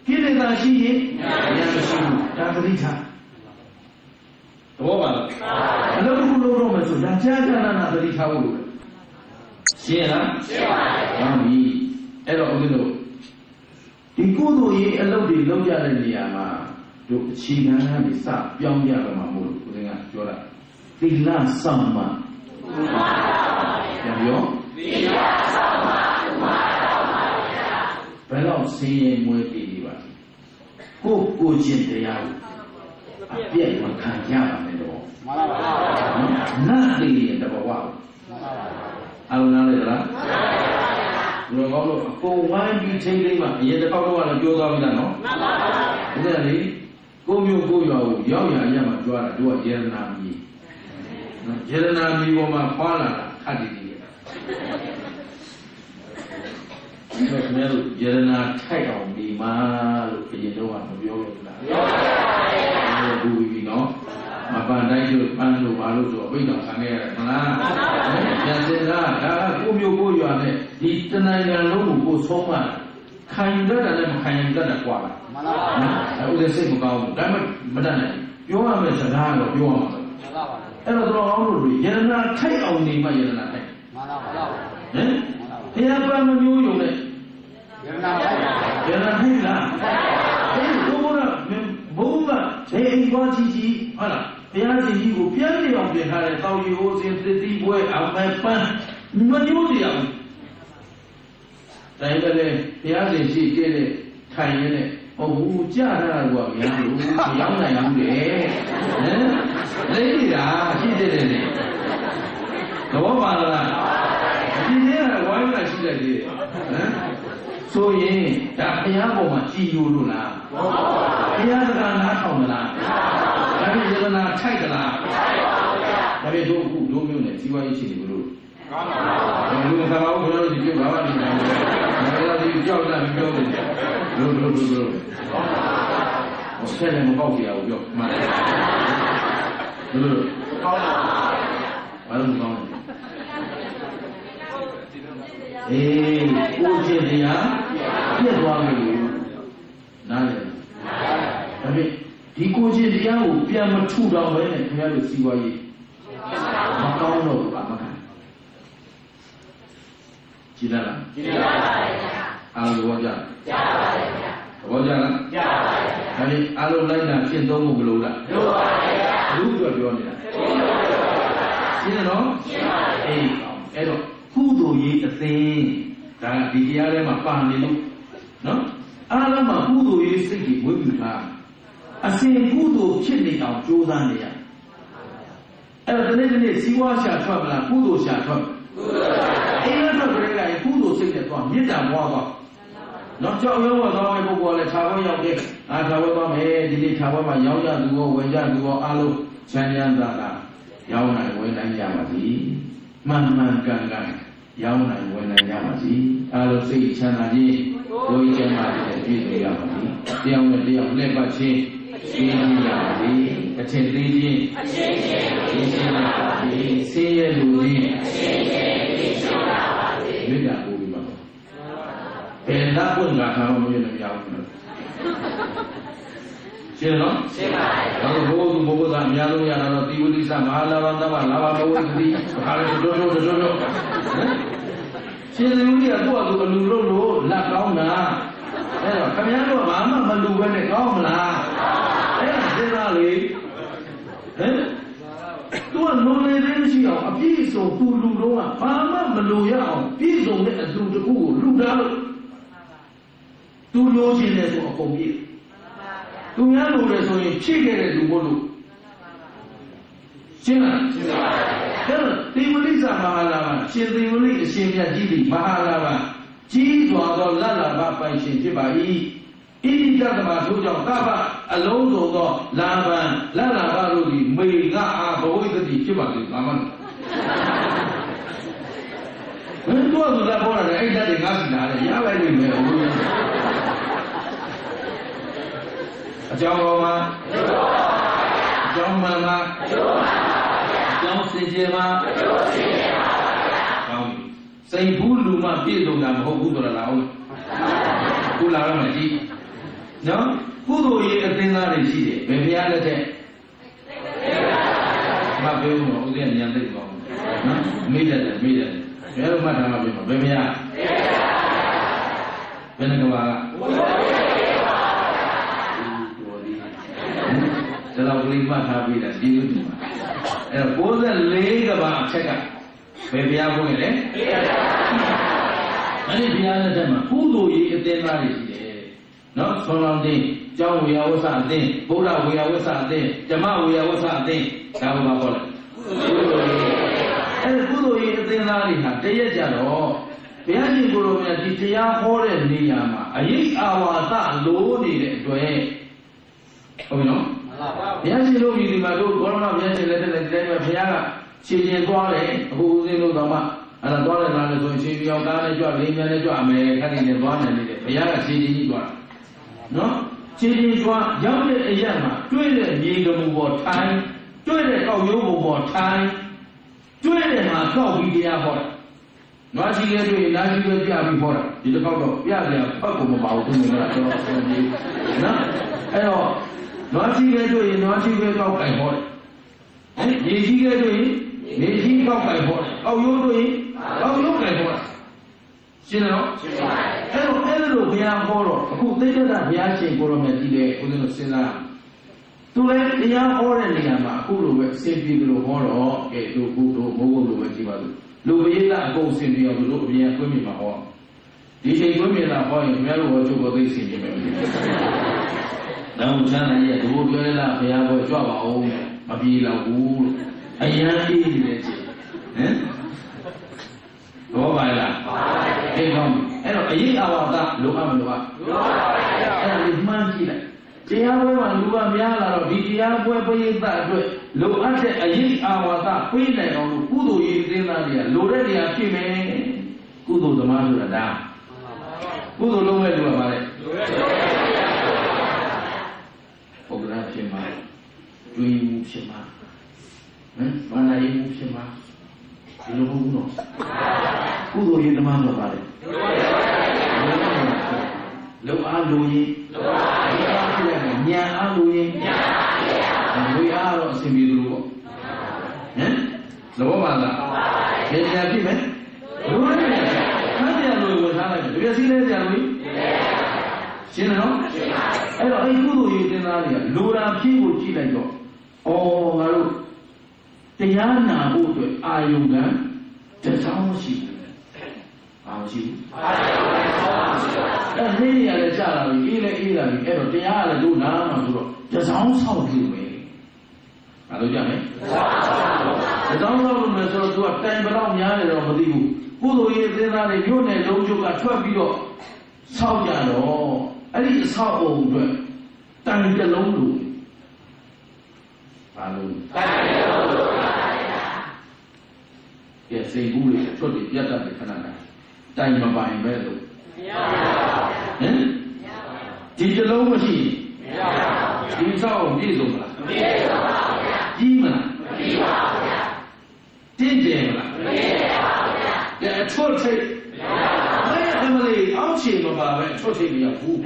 ကိလေသာရှိရင်ဉာဏ်မရှိဘူးဒါသတိထားသဘောပါလားအလုပ်တစ်ခုလုပ်တော့မယ်ဆိုဒါကြာကြာနာနာသတိထားဖို့လိုတယ်ရှင်းလားရှင်းပါပြီ။ဟောပြီ။ကအဲ့တော့ဦးဇင်းတို့ဒီကုသိုလ်ရေးအလုပ်တွေလုပ်ကြတဲ့နေရာမှာတို့အခြေခံကနေစပြောင်းပြတော့မှာမို့လို့ဦးဇင်းကပြောတာသီလဆော င်မှပြန်ပြောသီလဆောင်မှဘယ်တော့ဆင်းရဲမွဲတည်နေပါကိုယ်ကိုချင်းတရားကိုအပြည့်မခံကြပါနဲ့တော့မှန်ပါပါနတ်တည်ရဲ့တဘဝကိုမှန်ပါပါအလုံးနားလေလားဘယ်လိုကောင်းလို့အကုန်ဝိုင်းပြီးချိန်သိမ်းမှအရင်တစ်ခေါက်တော့လည်းပြောသွားပြီလားနော်မှန်ပါပါဒါလေကိုမျိုးကိုရွာကိုရောက်ရရမှကြွားတာတို့ကယေရနာမီနော် ယေရနာမီပေါ်မှာဖွာလာတာခတ်တည်တည်ရဲ့ဒါခင်ဗျားတို့ယေရနာထိုက်အောင်ဒီမှာလို့အရင်တော့ကမပြောဘူးလားပြောပါဘူးဘူးပြီနော်မပန်တိုင်းတို့ပန်းတို့ဘာလို့ဆိုတော့ဘိတ်တော်ဆံခဲ့ရတယ်မလားပြန်စင်ကဒါကကိုမျိုးကိုရွာနဲ့ဒီတနိုင်ငံလုံးကိုကိုဆုံးမခံယူတတ်တယ်နဲ့မခံယူတတ်တယ်ကွာလားမှန်ပါပါနော်အဲ့ဒါစိတ်မကောင်းဘူးဒါပေမဲ့မတတ်နိုင်ပြောရမယ့်စကားတော့ပြောရမှာပဲမှန်ပါပါ အဲ့တော့တော်အောင်လို့ယန္နာထိုက်အောင်နေမှယန္နာထိုက်မှန်ပါပါဟမ်တရားပန်းမမျိုးယုံနဲ့ယန္နာပါယန္နာထိုက်လားအဲ့ဒီဘုရားဘုရားဒေအိမ်သွားကြည့်ကြည့်ဟုတ်လားဘုရားရှင်ကြီးကိုပြန်ပြအောင်ပြင်ထားတဲ့တောင်ရီဟိုစဉ်သတိပွဲအောင်မဲ့ပန်းမမျိုးတရားဘူးတိုင်းပဲလေဘုရားရှင်ရှိခဲ့တဲ့ထိုင်ရတဲ့ ဟိုဘူးကြတာကများလို့မရောက်နိုင်ဘူးလေဟမ်လေးတာရှိတဲ့တယ်လေတော့ပါလားဒီနေ့ကဝိုင်းလာရှိတဲ့လေဟမ်ဆိုရင်ဒါဘုရားပေါ်မှာကြည်ယူလို့လားဘုရားစကားနားထောင်မလားဒါပေမဲ့ယန္နာထိုက်သလားဒါပေမဲ့တို့အခုတို့မျိုးနဲ့ဇီဝရေးရှိနေဘလို့ကောင်းပါဘူးလူကသာဘူးဘယ်လိုဒီပြောပါလိမ့်မယ်ဒါလည်းဒီကြောက်တာမပြောဘူး လို့လို့လို့လို့ဟိုဆက်လည်းမပေါက်ကြရဘူးပြောမှန်တယ်လို့ကောင်းပါဘာလို့ကောင်းလဲအေးကိုကျင့်တရားပြည့်သွားပြီနားလည်ဒါပေမဲ့ဒီကိုကျင့်တရားကိုပြန်မထုတော့ဘဲနဲ့ခင်ဗျားတို့စီးပွားရေးမကောင်းတော့ဘူးအမခံကြည်လားကြည့်ပါပါဗျာအားလုံးကြ ကြားပါဗျာဘောကြလားကြားပါဗျာဒါဖြင့်အားလုံးလိုက်တာရှင်းသုံးဖို့မလိုလားတို့ပါဗျာလူပြောပြောနေတာရှင်းတယ်နော်ရှင်းပါပြီအေးအဲ့တော့ကုသိုလ်ရေးအသင်းဒါကဒီတရားထဲမှာပါနေလို့နော်အားလုံးမှာကုသိုလ်ရေးစိတ်ကြီးဝိပ္ပထားအစဉ်ကုသိုလ်ဖြစ်နေအောင်ကြိုးစားနေရအဲ့တော့ဒီနေ့ဒီနေ့စီးပွားရှာထွက်မလားကုသိုလ်ရှာထွက်ကုသိုလ်ရှာအိမ်ရထွက်ကြတဲ့ကကုသိုလ်စိတ်နဲ့သွားမေတ္တာပွားသွား နော်ကြောက်ရွံ့ဝသွားမယ့်ပုဂ္ဂိုလ်ကလည်းခြားဝဲရောက်တယ်။အာခြားဝဲသွားမယ်ဒီနေ့ခြားဝဲမှာရောက်ကြသူရောဝင်ကြသူရောအားလုံးချမ်းချမ်းသာသာရောက်နိုင်ဝင်နိုင်ကြပါစေ။မှန်မှန်ကန်ကန်ရောက်နိုင်ဝင်နိုင်ကြပါစေ။အားလုံးစိတ်ချမ်းသာခြင်းကိုယ်ချမ်းသာခြင်းပြည့်စုံရပါစေ။တရားနဲ့တရားလက်ပတ်ခြင်းရှင်းရပါစေ။အထင်သေးခြင်းအချင်းချင်းရှင်းရှင်းပါစေ။ဆင်းရဲလူခြင်းအချင်းချင်းရှင်းပါပါစေ။မြတ်တာပူပြီးပါ ဘယ်လာပွင့်လာတာမှမမြင်နိုင်ကြဘူးနော်ရှင်းနော်ရှင်းပါပြီဘာလို့ဘုရားဘုရားအများဆုံးရတာတော့တိဝိသမဟာလာဘန္တမလာဘဘဝိတိဘာလဲတို့တို့တို့တို့ရှင်းတယ်ဦးကြီးကသူ့အကူအလူလို့လို့လက်ကောင်းတာအဲ့တော့ခင်ဗျားတို့ကဘာမှမလူပဲနဲ့ကောင်းမလားအဲ့ဒါစဉ်းစားလေဟမ်သူကလုံနေသေးမရှိအောင်အပြည့်စုံသူလူတော့ကဘာမှမလူရအောင်ပြည့်စုံတဲ့အလူတစ်ခုကိုလူတာလို့ သူလိုချင်တယ်ဆိုအကုန်ပြည့်သူများလိုတယ်ဆိုရင်ဖြည့်ခဲ့တဲ့လူဘို့လို့ရှင်းလားရှင်းပါပါအဲ့တော့တိဝလိသမဟာလာဘရှင်တိဝလိအရှင်မြတ်ကြီးဒီမဟာလာဘကြီးစွာသောလတ်လာဘပိုင်ရှင်ဖြစ်ပါ၏ဣတိတသမထို့ကြောင့်သဗ္ဗအလုံးစုံသောလာဘံလတ်လာဘတို့သည်မေငါအားဘဝိတ္တိဖြစ်ပါစေ။ဘာမှ ဘယ်တော့သူလာပေါ်လာတယ်အဲ့ဒါတွေငါစီလာတယ်ရပါလိမ့်မယ်ဘုရားအကြောင်းပေါ်မှာအကြောင်းမှန်မှာအကြောင်းစင်ကြယ်မှာအကြောင်းစင်ကြယ်ပါဗျာကောင်းပြီစိန်ဘူးလူမှပြည့်စုံတာမဟုတ်ဘူးဆိုတာလားဟုတ်ခုလာတော့မှကြည့်နော်ကုသိုလ်ရေးအသင်းသားတွေရှိတယ်ဘယ်ဘုရားလက်ထက်မပြောဘူးနော်ဦးဇင်းဉာဏ်သိပါဘူးနော်မေ့တယ်မေ့တယ် ဘယ်လိုမှတ်ထားမှာပြောမှာဘယ်ဘုရားဟယ်နှကဘာကဘုရားတော်ဒီဒါတော့ကလေးမှတ်ထားပြီးတာဒီလိုဒီမှာအဲ့တော့94ကဘာအချက်ကဘယ်ဘုရားဘုန်းကြီးလဲအဲ့ဒီဘုရားလက်ထက်မှာကုသိုလ်ရေးအသင်းသားတွေရှိတယ်နော်ဆွန်လောင်တင်းကျောင်းဝေယဝဆအသင်းဗုဒ္ဓဝေယဝဆအသင်းဓမ္မဝေယဝဆအသင်းဒါကဘာခေါ်လဲကုသိုလ်ရေးအဲ့ဒီကုသိုလ်ရေးအသ င်းသားတွေဟာတရက်ကြတော့ဘုရားရှင်ကိုယ်တော်မြတ်ဒီတရားဟောတဲ့နေရာမှာအရေးအာဝါဒလိုနေတဲ့အတွက်ဟုတ်ပြီနော်မှန်ပါပါဘုရားရှင်တို့ဒီမှာတို့ဘောရမဘုရားရှင်လက်ထက်လက်တိုင်းမှာဘုရားကခြေကျင်သွားတယ်အခုဦးဇင်းတို့တော့မှအဲ့ဒါသွားတယ်လားလို့ဆိုရင်ခြေပြောင်းကားနဲ့ကြွလေးများနဲ့ကြွအမယ်ခက်နေနဲ့သွားနေတယ်ဘုရားကခြေကျင်ကြီးသွားတာနော်ခြေကျင်သွားရောက်တဲ့အရက်မှာတွေ့တဲ့မြေကမှုပေါ်ထိုင်တွေ့တဲ့ကောက်ရိုးပုံပေါ်ထိုင် တွေ့တဲ့မှာကောက်ပြီးတရားဟောတာနွားရှိခဲ့တွေ့နားရှိခဲ့ပြပြီးဟောတာဒီတစ်ခေါက်တော့ပြပြန်ဖတ်ကုန်မပါဘူးသူကတော့တော့တော့ဒီနော်အဲ့တော့နွားရှိခဲ့တွေ့ရင်နွားရှိခဲ့ကောက်ကင်ဟောတယ်။ဟဲ့ရေရှိခဲ့တွေ့ရင်ရေရှိကောက်ကင်ဟောတယ်။အောက်ရိုးတွေ့ရင်အောက်ရိုးကင်ဟောတယ်။ရှင်းလား။ရှင်းပါပြီ။အဲ့တော့အဲ့လိုဘုရားဟောတော့အခုသိက္ခာဘုရားရှင်ကိုရောမြတ်ကြီးတဲ့ဦးဇင်းတို့စဉ်းစား သူလည်းတရားဟောတဲ့နေရာမှာအခုလိုပဲအစဉ်ပြေလို့ဟောတော့ကဲတို့ဘုတို့ဘုဘလိုပဲကြည့်ပါလို့လူပရိသတ်အကုန်အစဉ်ပြေအောင်လို့အပြင်ကွင်းမြင်မှာဟောဒီချိန်ကွင်းမြင်တာဟောရင်ခင်ဗျားတို့ဟောချုပ်ကိုသိအစဉ်ပြေမယ်တော့ချမ်းသာရဲ့ဒီလိုပြောရလားဘုရားဘောကြွပါအောင်မပြေတော့ဘူးလို့အရန်အေးနေတဲ့ချိန်ဟမ်တော့ပါလားပါပါအေးကောင်းအဲ့တော့အရေးအဝါဒလိုအပ်မလို့ပါလိုပါပါအဲ့ဒါလေးမှန်းကြည့်လိုက် တရားပွဲမှာလူကများလာတော့ဒီတရားပွဲပရိသတ်အတွက်လိုအပ်တဲ့အရေးအဝါဒပြေးနိုင်အောင်လို့ကုသိုလ်ရေးသင်းသားတွေကလိုတဲ့နေရာဖြစ်မယ်ကုသိုလ်သမားဆိုတာဒါကုသိုလ်လုံးမဲ့လူကပါလေပုဂ္ဂလဖြစ်မှာကျွေးမှုဖြစ်မှာဟမ်ဘာသာရေးမှုဖြစ်မှာဒီလိုမဟုတ်ဘူးနော်ကုသိုလ်ရေးသမားဆိုပါလေ လုံအားလိုရင်လုံအားလိုရင်ညာအားလိုရင်ညာအားလိုရင်အားတော့အစဉ်ပြေသလိုပေါ့ဟမ်လောပါလားဘယ်ညာဖြစ်မယ်လိုရတယ်ခန်းပြန်လို့ဝင်ထားလိုက်တယ်ဒီစီးလဲကြလို့ရှင်းတယ်နော်ရှင်းပါအဲ့တော့အဲ့ကုသိုလ်ရေးတင်သားတွေကလိုရာဖြစ်ကိုကြည့်လိုက်တော့ဩငါတို့တရားနာဖို့အတွက်အာယုံကတစောင်း မရှိဘူး။ဘာမရှိဘူး။အဲ့ဒီနေရာလည်းကြာလာပြီအေးလည်းအေးလာပြီအဲ့တော့တရားကလည်းတို့နာမှာဆိုတော့တစောင်းဆောက်ကြည့်မယ်။ဘာလို့ကြမယ်။တစောင်းဆောက်တစောင်းဆောက်လို့မယ်ဆိုတော့သူကတိုင်ဘလောက်များနေတော့မသိဘူး။ကုသိုလ်ရေးတင်သားတွေမြို့နယ်လုံးချုပ်ကထွက်ပြီးတော့ဆောက်ကြတော့အဲ့ဒီအဆောက်အုံအတွက်တိုင်တစ်လုံးလို့ဘာလို့တိုင်တစ်လုံးလို့ပါဗျာကဲစိတ်ကူးတွေချွတ်တွေပြတ်တတ်တယ်ခဏခဏ တိုင်မပိုင်ပဲလို့မရပါဘူးဟမ်ဒီတစ်လုံးမရှိမရပါဘူးဒီဆောက်အုံပြည့်စုံမလားမပြည့်စုံပါဘူးဗျာကြီးမလားမကြီးပါဘူးဗျာတင့်တယ်မလားမတင့်တယ်ပါဘူးဗျာကဲအချွတ်ထိတ်မရပါဘူးဘယ်အမလေးအောက်ခြေမပါပဲအချွတ်ထိတ်မရဘူး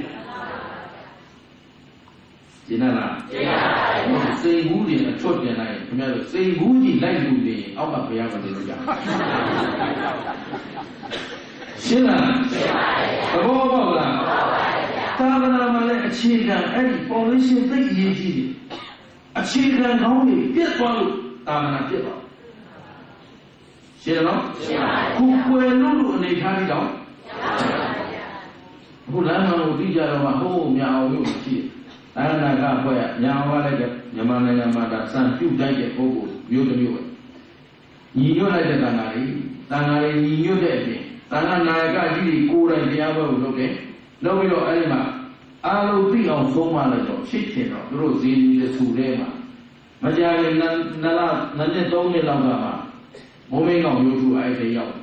ကျင်းလားကျင်းပါပြီစိန်ဘူးတွေအချွတ်တင်လိုက်ရင်ခင်ဗျားတို့စိန်ဘူးကြီးလိုက်လူနေရင်အောက်ကဘုရားမတင်လို့ကြ ရှင်းလားရှင်းပါပြီသဘောပေါက်လားပေါက်ပါပြီသာသနာမှာလည်းအခြေခံအဲ့ဒီ foundation သိအရေးကြီးတယ်အခြေခံကောင်းတွေပြတ်သွားလို့သာသနာပြတ်သွားရှင်းလားရှင်းပါပြီခုကွယ်လို့လို့အနေထားပြီးတော့အခုလမ်းမှာကိုပြီးကြတော့မှဟိုးမြောင်လို့ရှိတယ်သာသနာကဘွဲ့ညာဝါလိုက်တဲ့မြန်မာနိုင်ငံမှာဒါစံပြုတ်တိုက်တဲ့ပုဂ္ဂိုလ်မျိုးတစ်မျိုးပဲညီညွတ်လိုက်တဲ့တန်ဃာတွေတန်ဃာတွေညီညွတ်တဲ့အပြင် တန်ဃာနာယကကြီးတွေကိုယ်တိုင်တရားပွဲကိုလုပ်တယ်လုပ်ပြီးတော့အဲ့ဒီမှာအာလုံးသိအောင်ဆုံးမလိုက်တော့ဖြစ်ချင်တော့သူတို့ဇီနီတစ်ဆူထဲမှာမကြခင်နနလနနှစ်သုံးနှစ်လောက်ကမှမိုးမင်းကောင်ရုပ်ထုအဲ့ဒီရောက်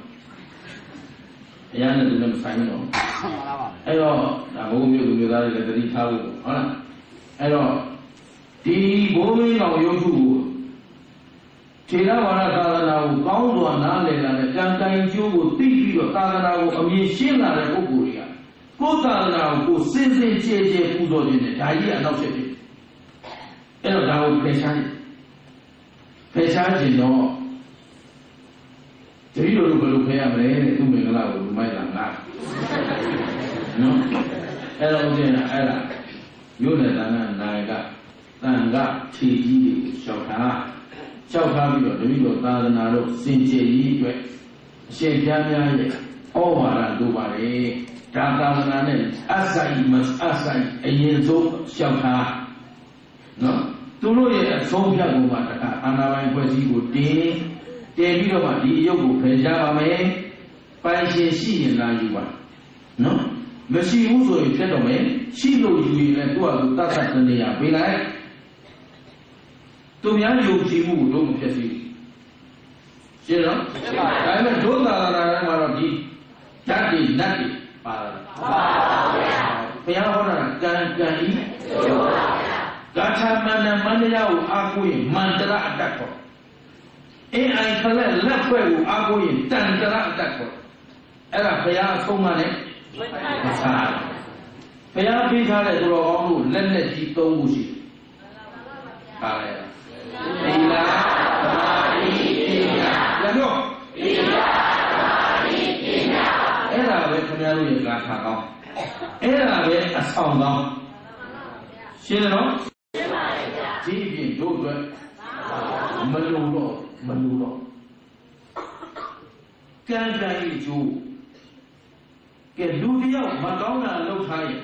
အရာနဲ့သူလည်းမဆိုင်တော့မှန်ပါပါအဲ့တော့ဒါဘုံမျိုးလူမျိုးသားတွေလည်းတတိထားဖို့ဟုတ်လားအဲ့တော့ဒီဘုံမင်းကောင်ရုပ်ထုကို ခြေရဝါဒသာသနာကိုကောင်းစွာနားလည်လာတဲ့ကြံတိုင်ကျိုးကိုသိပြီးတော့သာသနာကိုအမြင်ရှင်းလာတဲ့ပုဂ္ဂိုလ်တွေကကိုယ်သာသနာကိုစင်စင်ကြဲကြဲပူဇော်ခြင်းနဲ့ဒါကြီးအနောက်ချက်ဖြစ်အဲ့တော့ဒါကိုဖယ်ရှားဖယ်ရှားခြင်းတော့တတိယတို့ဘယ်လိုဖယ်ရမလဲတဲ့သူမင်္ဂလာကိုလူမိုက်လာငါနော်အဲ့တော့ဦးဇင်းကအဲ့ဒါမြို့နယ်တန်ခါနိုင်ကတန်ခါခြေကြီးတွေကိုရှောက်ထား ရှောက်ထားပြီးတော့တပည့်တော်သာသနာတို့စင်ကြယ်ကြီးအတွက်အရှင်ဘုရားများရဲ့ဩဝါဒတို့ပါလေဒါသာသနာနဲ့အဆိုင်မအဆိုင်အရင်ဆုံးရှောက်ထားနော်သူတို့ရဲ့အဆုံးဖြတ်ပုံမှာတခါအာနာပိုင်ဖွဲ့စည်းကိုတင်းတင်ပြီးတော့မှဒီအယုတ်ကိုဖယ်ရှားပါမယ်ပိုင်ရှင်ရှိရင်လာယူပါနော်မရှိဘူးဆိုရင်ဖြစ်တော့မယ်ရှိလို့ယူရင်လည်းသူ့ဟာသူတတ်တတ်တနေရပေးလိုက် သူများယုံကြည်မှုကိုတော့မဖြစ်စီရှင်းနော်ဒါပေမဲ့ဒုသာသနာထဲမှာတော့ဒီဓာတ်တွေနတ်တွေပါတယ်ဘုရားဟောတာကံကံဤဂါထာမန္တမန္တရားကိုအားကိုးရင်မန္တရအတ္တခေါ်အင်းအိုင်ခလက်လက်ဖွဲ့ကိုအားကိုးရင်တန်တရအတ္တခေါ်အဲ့ဒါဘုရားအဆုံးမနဲ့မဆာဘုရားပေးထားတဲ့သူတော်ကောင်းတို့လက်လက်ကြီးသုံးခုရှိတယ်ပါလေ သီလသမာဓိပညာလက်တော့အဲ့ဒါပဲခင်ဗျားတို့ရဲ့ဂါထာကောင်းအဲ့ဒါပဲအဆောင်ကောင်းရှင်းတယ်နော်ရှင်းပါဗျာဒီအပြင်တို့အတွက်မလုံတော့မလုံတော့ကံကံဤကျိုးကဲလူတယောက်မကောင်းတာလုပ်ထားရင်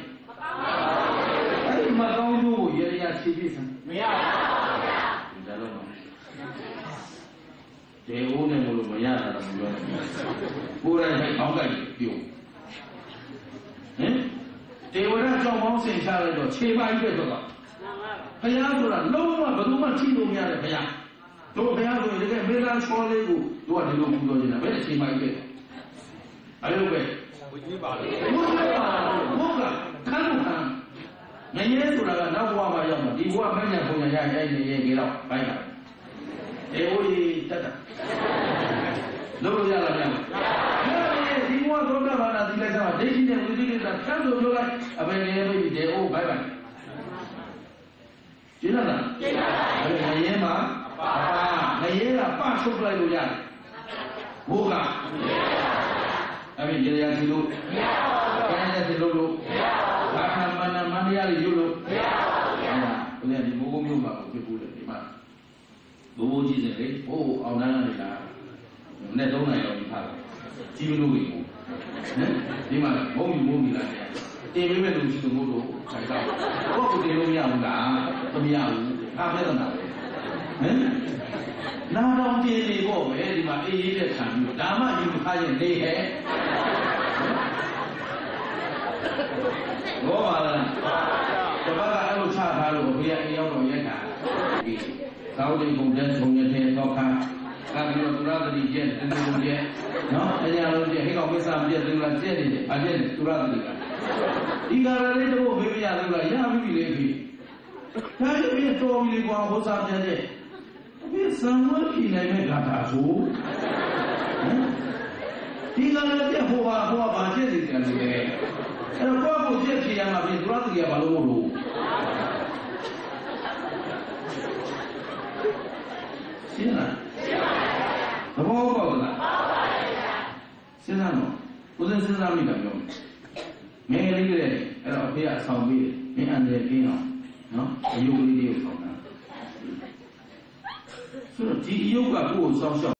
အဲ့ဒီမကောင်းကျိုးကိုရေရဖြည့်ပြစမ်းမရပါဘူးဗျာ ဒါတော့ တေအိုးနဲ့မလို့မရတာတော့မပြောနဲ့ကိုယ်တိုင်အောက်ကပြုံးဟင်တေဝရကြောင့်ပေါင်းစင်ချလိုက်တော့ခြေပါကြီးပဲတော့ဘုရားဆိုတာလုံးဝဘယ်သူမှထိလို့မရတဲ့ဘုရားတို့ဘုရားဆိုရင်တကယ်မေတ္တာချောလေးကိုတို့ကဒီလိုပူတော်နေတာဘယ်နဲ့ခြေပါကြီးပဲအဲ့လိုပဲဝိကြီးပါလေဘုရားပါဘုရားခံလို့ခံငရဲဆိုတာကနောက်ဘဝမှာရောက်မှာဒီဘဝမညာပုံညာရရိုက်နေရင်ကြီးတော့ဘိုင်းတာ အေအိုးကြီးတက်တာလုံးလို့ရလားဗျာရတယ်ဒီဘဝသောတာပန်တာဒီလိုက်စားဒိဋ္ဌိနဲ့ဝိသိကိစ္စဆန်းလို့ပြောလိုက်အဘယ်နေပြီဒေအိုးဘိုင်းပါရှင်းလားရှင်းပါပါငရဲမှာပါငရဲကပထုတ်လိုက်လို့ရတယ်ဘုရားအဲ့ဒီရေရာစီလို့မရပါဘူး။အဲ့ဒီလို့လို့မရပါဘူး။ဘာသာမဏမန္တရားတွေယူလို့မရပါဘူး။ဟုတ်လားဒီဘိုးဘိုးမျိုးမှာဖြစ်ဘူးလေဒီမှာ ဘိုးဘိုးကြီးစင်လေဟိုးအောင်နန်းကနေလာနဲ့သုံးနိုင်တော့ဒီဖားကြီးမလို့ဝင်ဘူး။ဟမ်ဒီမှာမုံမြူမုံမြူလာတယ်။တင်ပေးမဲ့လူရှိလို့မို့လို့ခြိုက်တော့ဘောကိုတင်လို့မရဘူးလား။မရဘူး။အားမဲ့တော့တာပဲ။ဟမ်နာတော်ပြေနေပေါ့ပဲဒီမှာအေးအေးတဲ့ခံပြီးဒါမှယူခါရင်နေဟဲ့ဘောပါလားတပတ်ကအဲ့လိုချထားလို့ဘုရားအေးရောက်တော့ရက်တာ ပြီးသောတိဘုံတဲ့ဘုံရတဲ့တော့ခါကပြီးတော့သူရသတိကျက်တူတူကျက်နော်အညာလုံးကျက်ဟိကောင်မစ္ဆာပြက်သူကကျက်နေတယ်အကျက်သူရသတိကဒီကာရလေးတော့ဘေးမရဘူးလားရပြီလေပြီဒါကြီးပြတော်ပြီလေကွာဟောစားပြက်တဲ့ဒီသံဝတ်ပြည်နိုင်မဲ့ဂါထာဆိုဒီကလည်းပြဟိုဟာဟိုဟာဘာဖြစ်နေကြလဲအဲ့တော့ကိုယ့်ကိုပြည့်ဖြေရမှာပြင်သူရသတိကဘာလို့မလို့ ရှင်းလားရှင်းပါပါသဘောပေါက်လားပေါက်ပါပါစဉ်းစားတော့ဦးဇင်းစဉ်းစားမိတာပြောမယ်ငယ်လေးကလေးအဲ့တော့အဖေကအဆောင်ပေးတယ်မင်းအန်တယ်ကင်းအောင်နော်အယုတ်ကလေးတွေကိုဆောင်တာဆိုတော့ဒီအယုတ်ကကိုယ့်ကိုစောင့်ရှောက်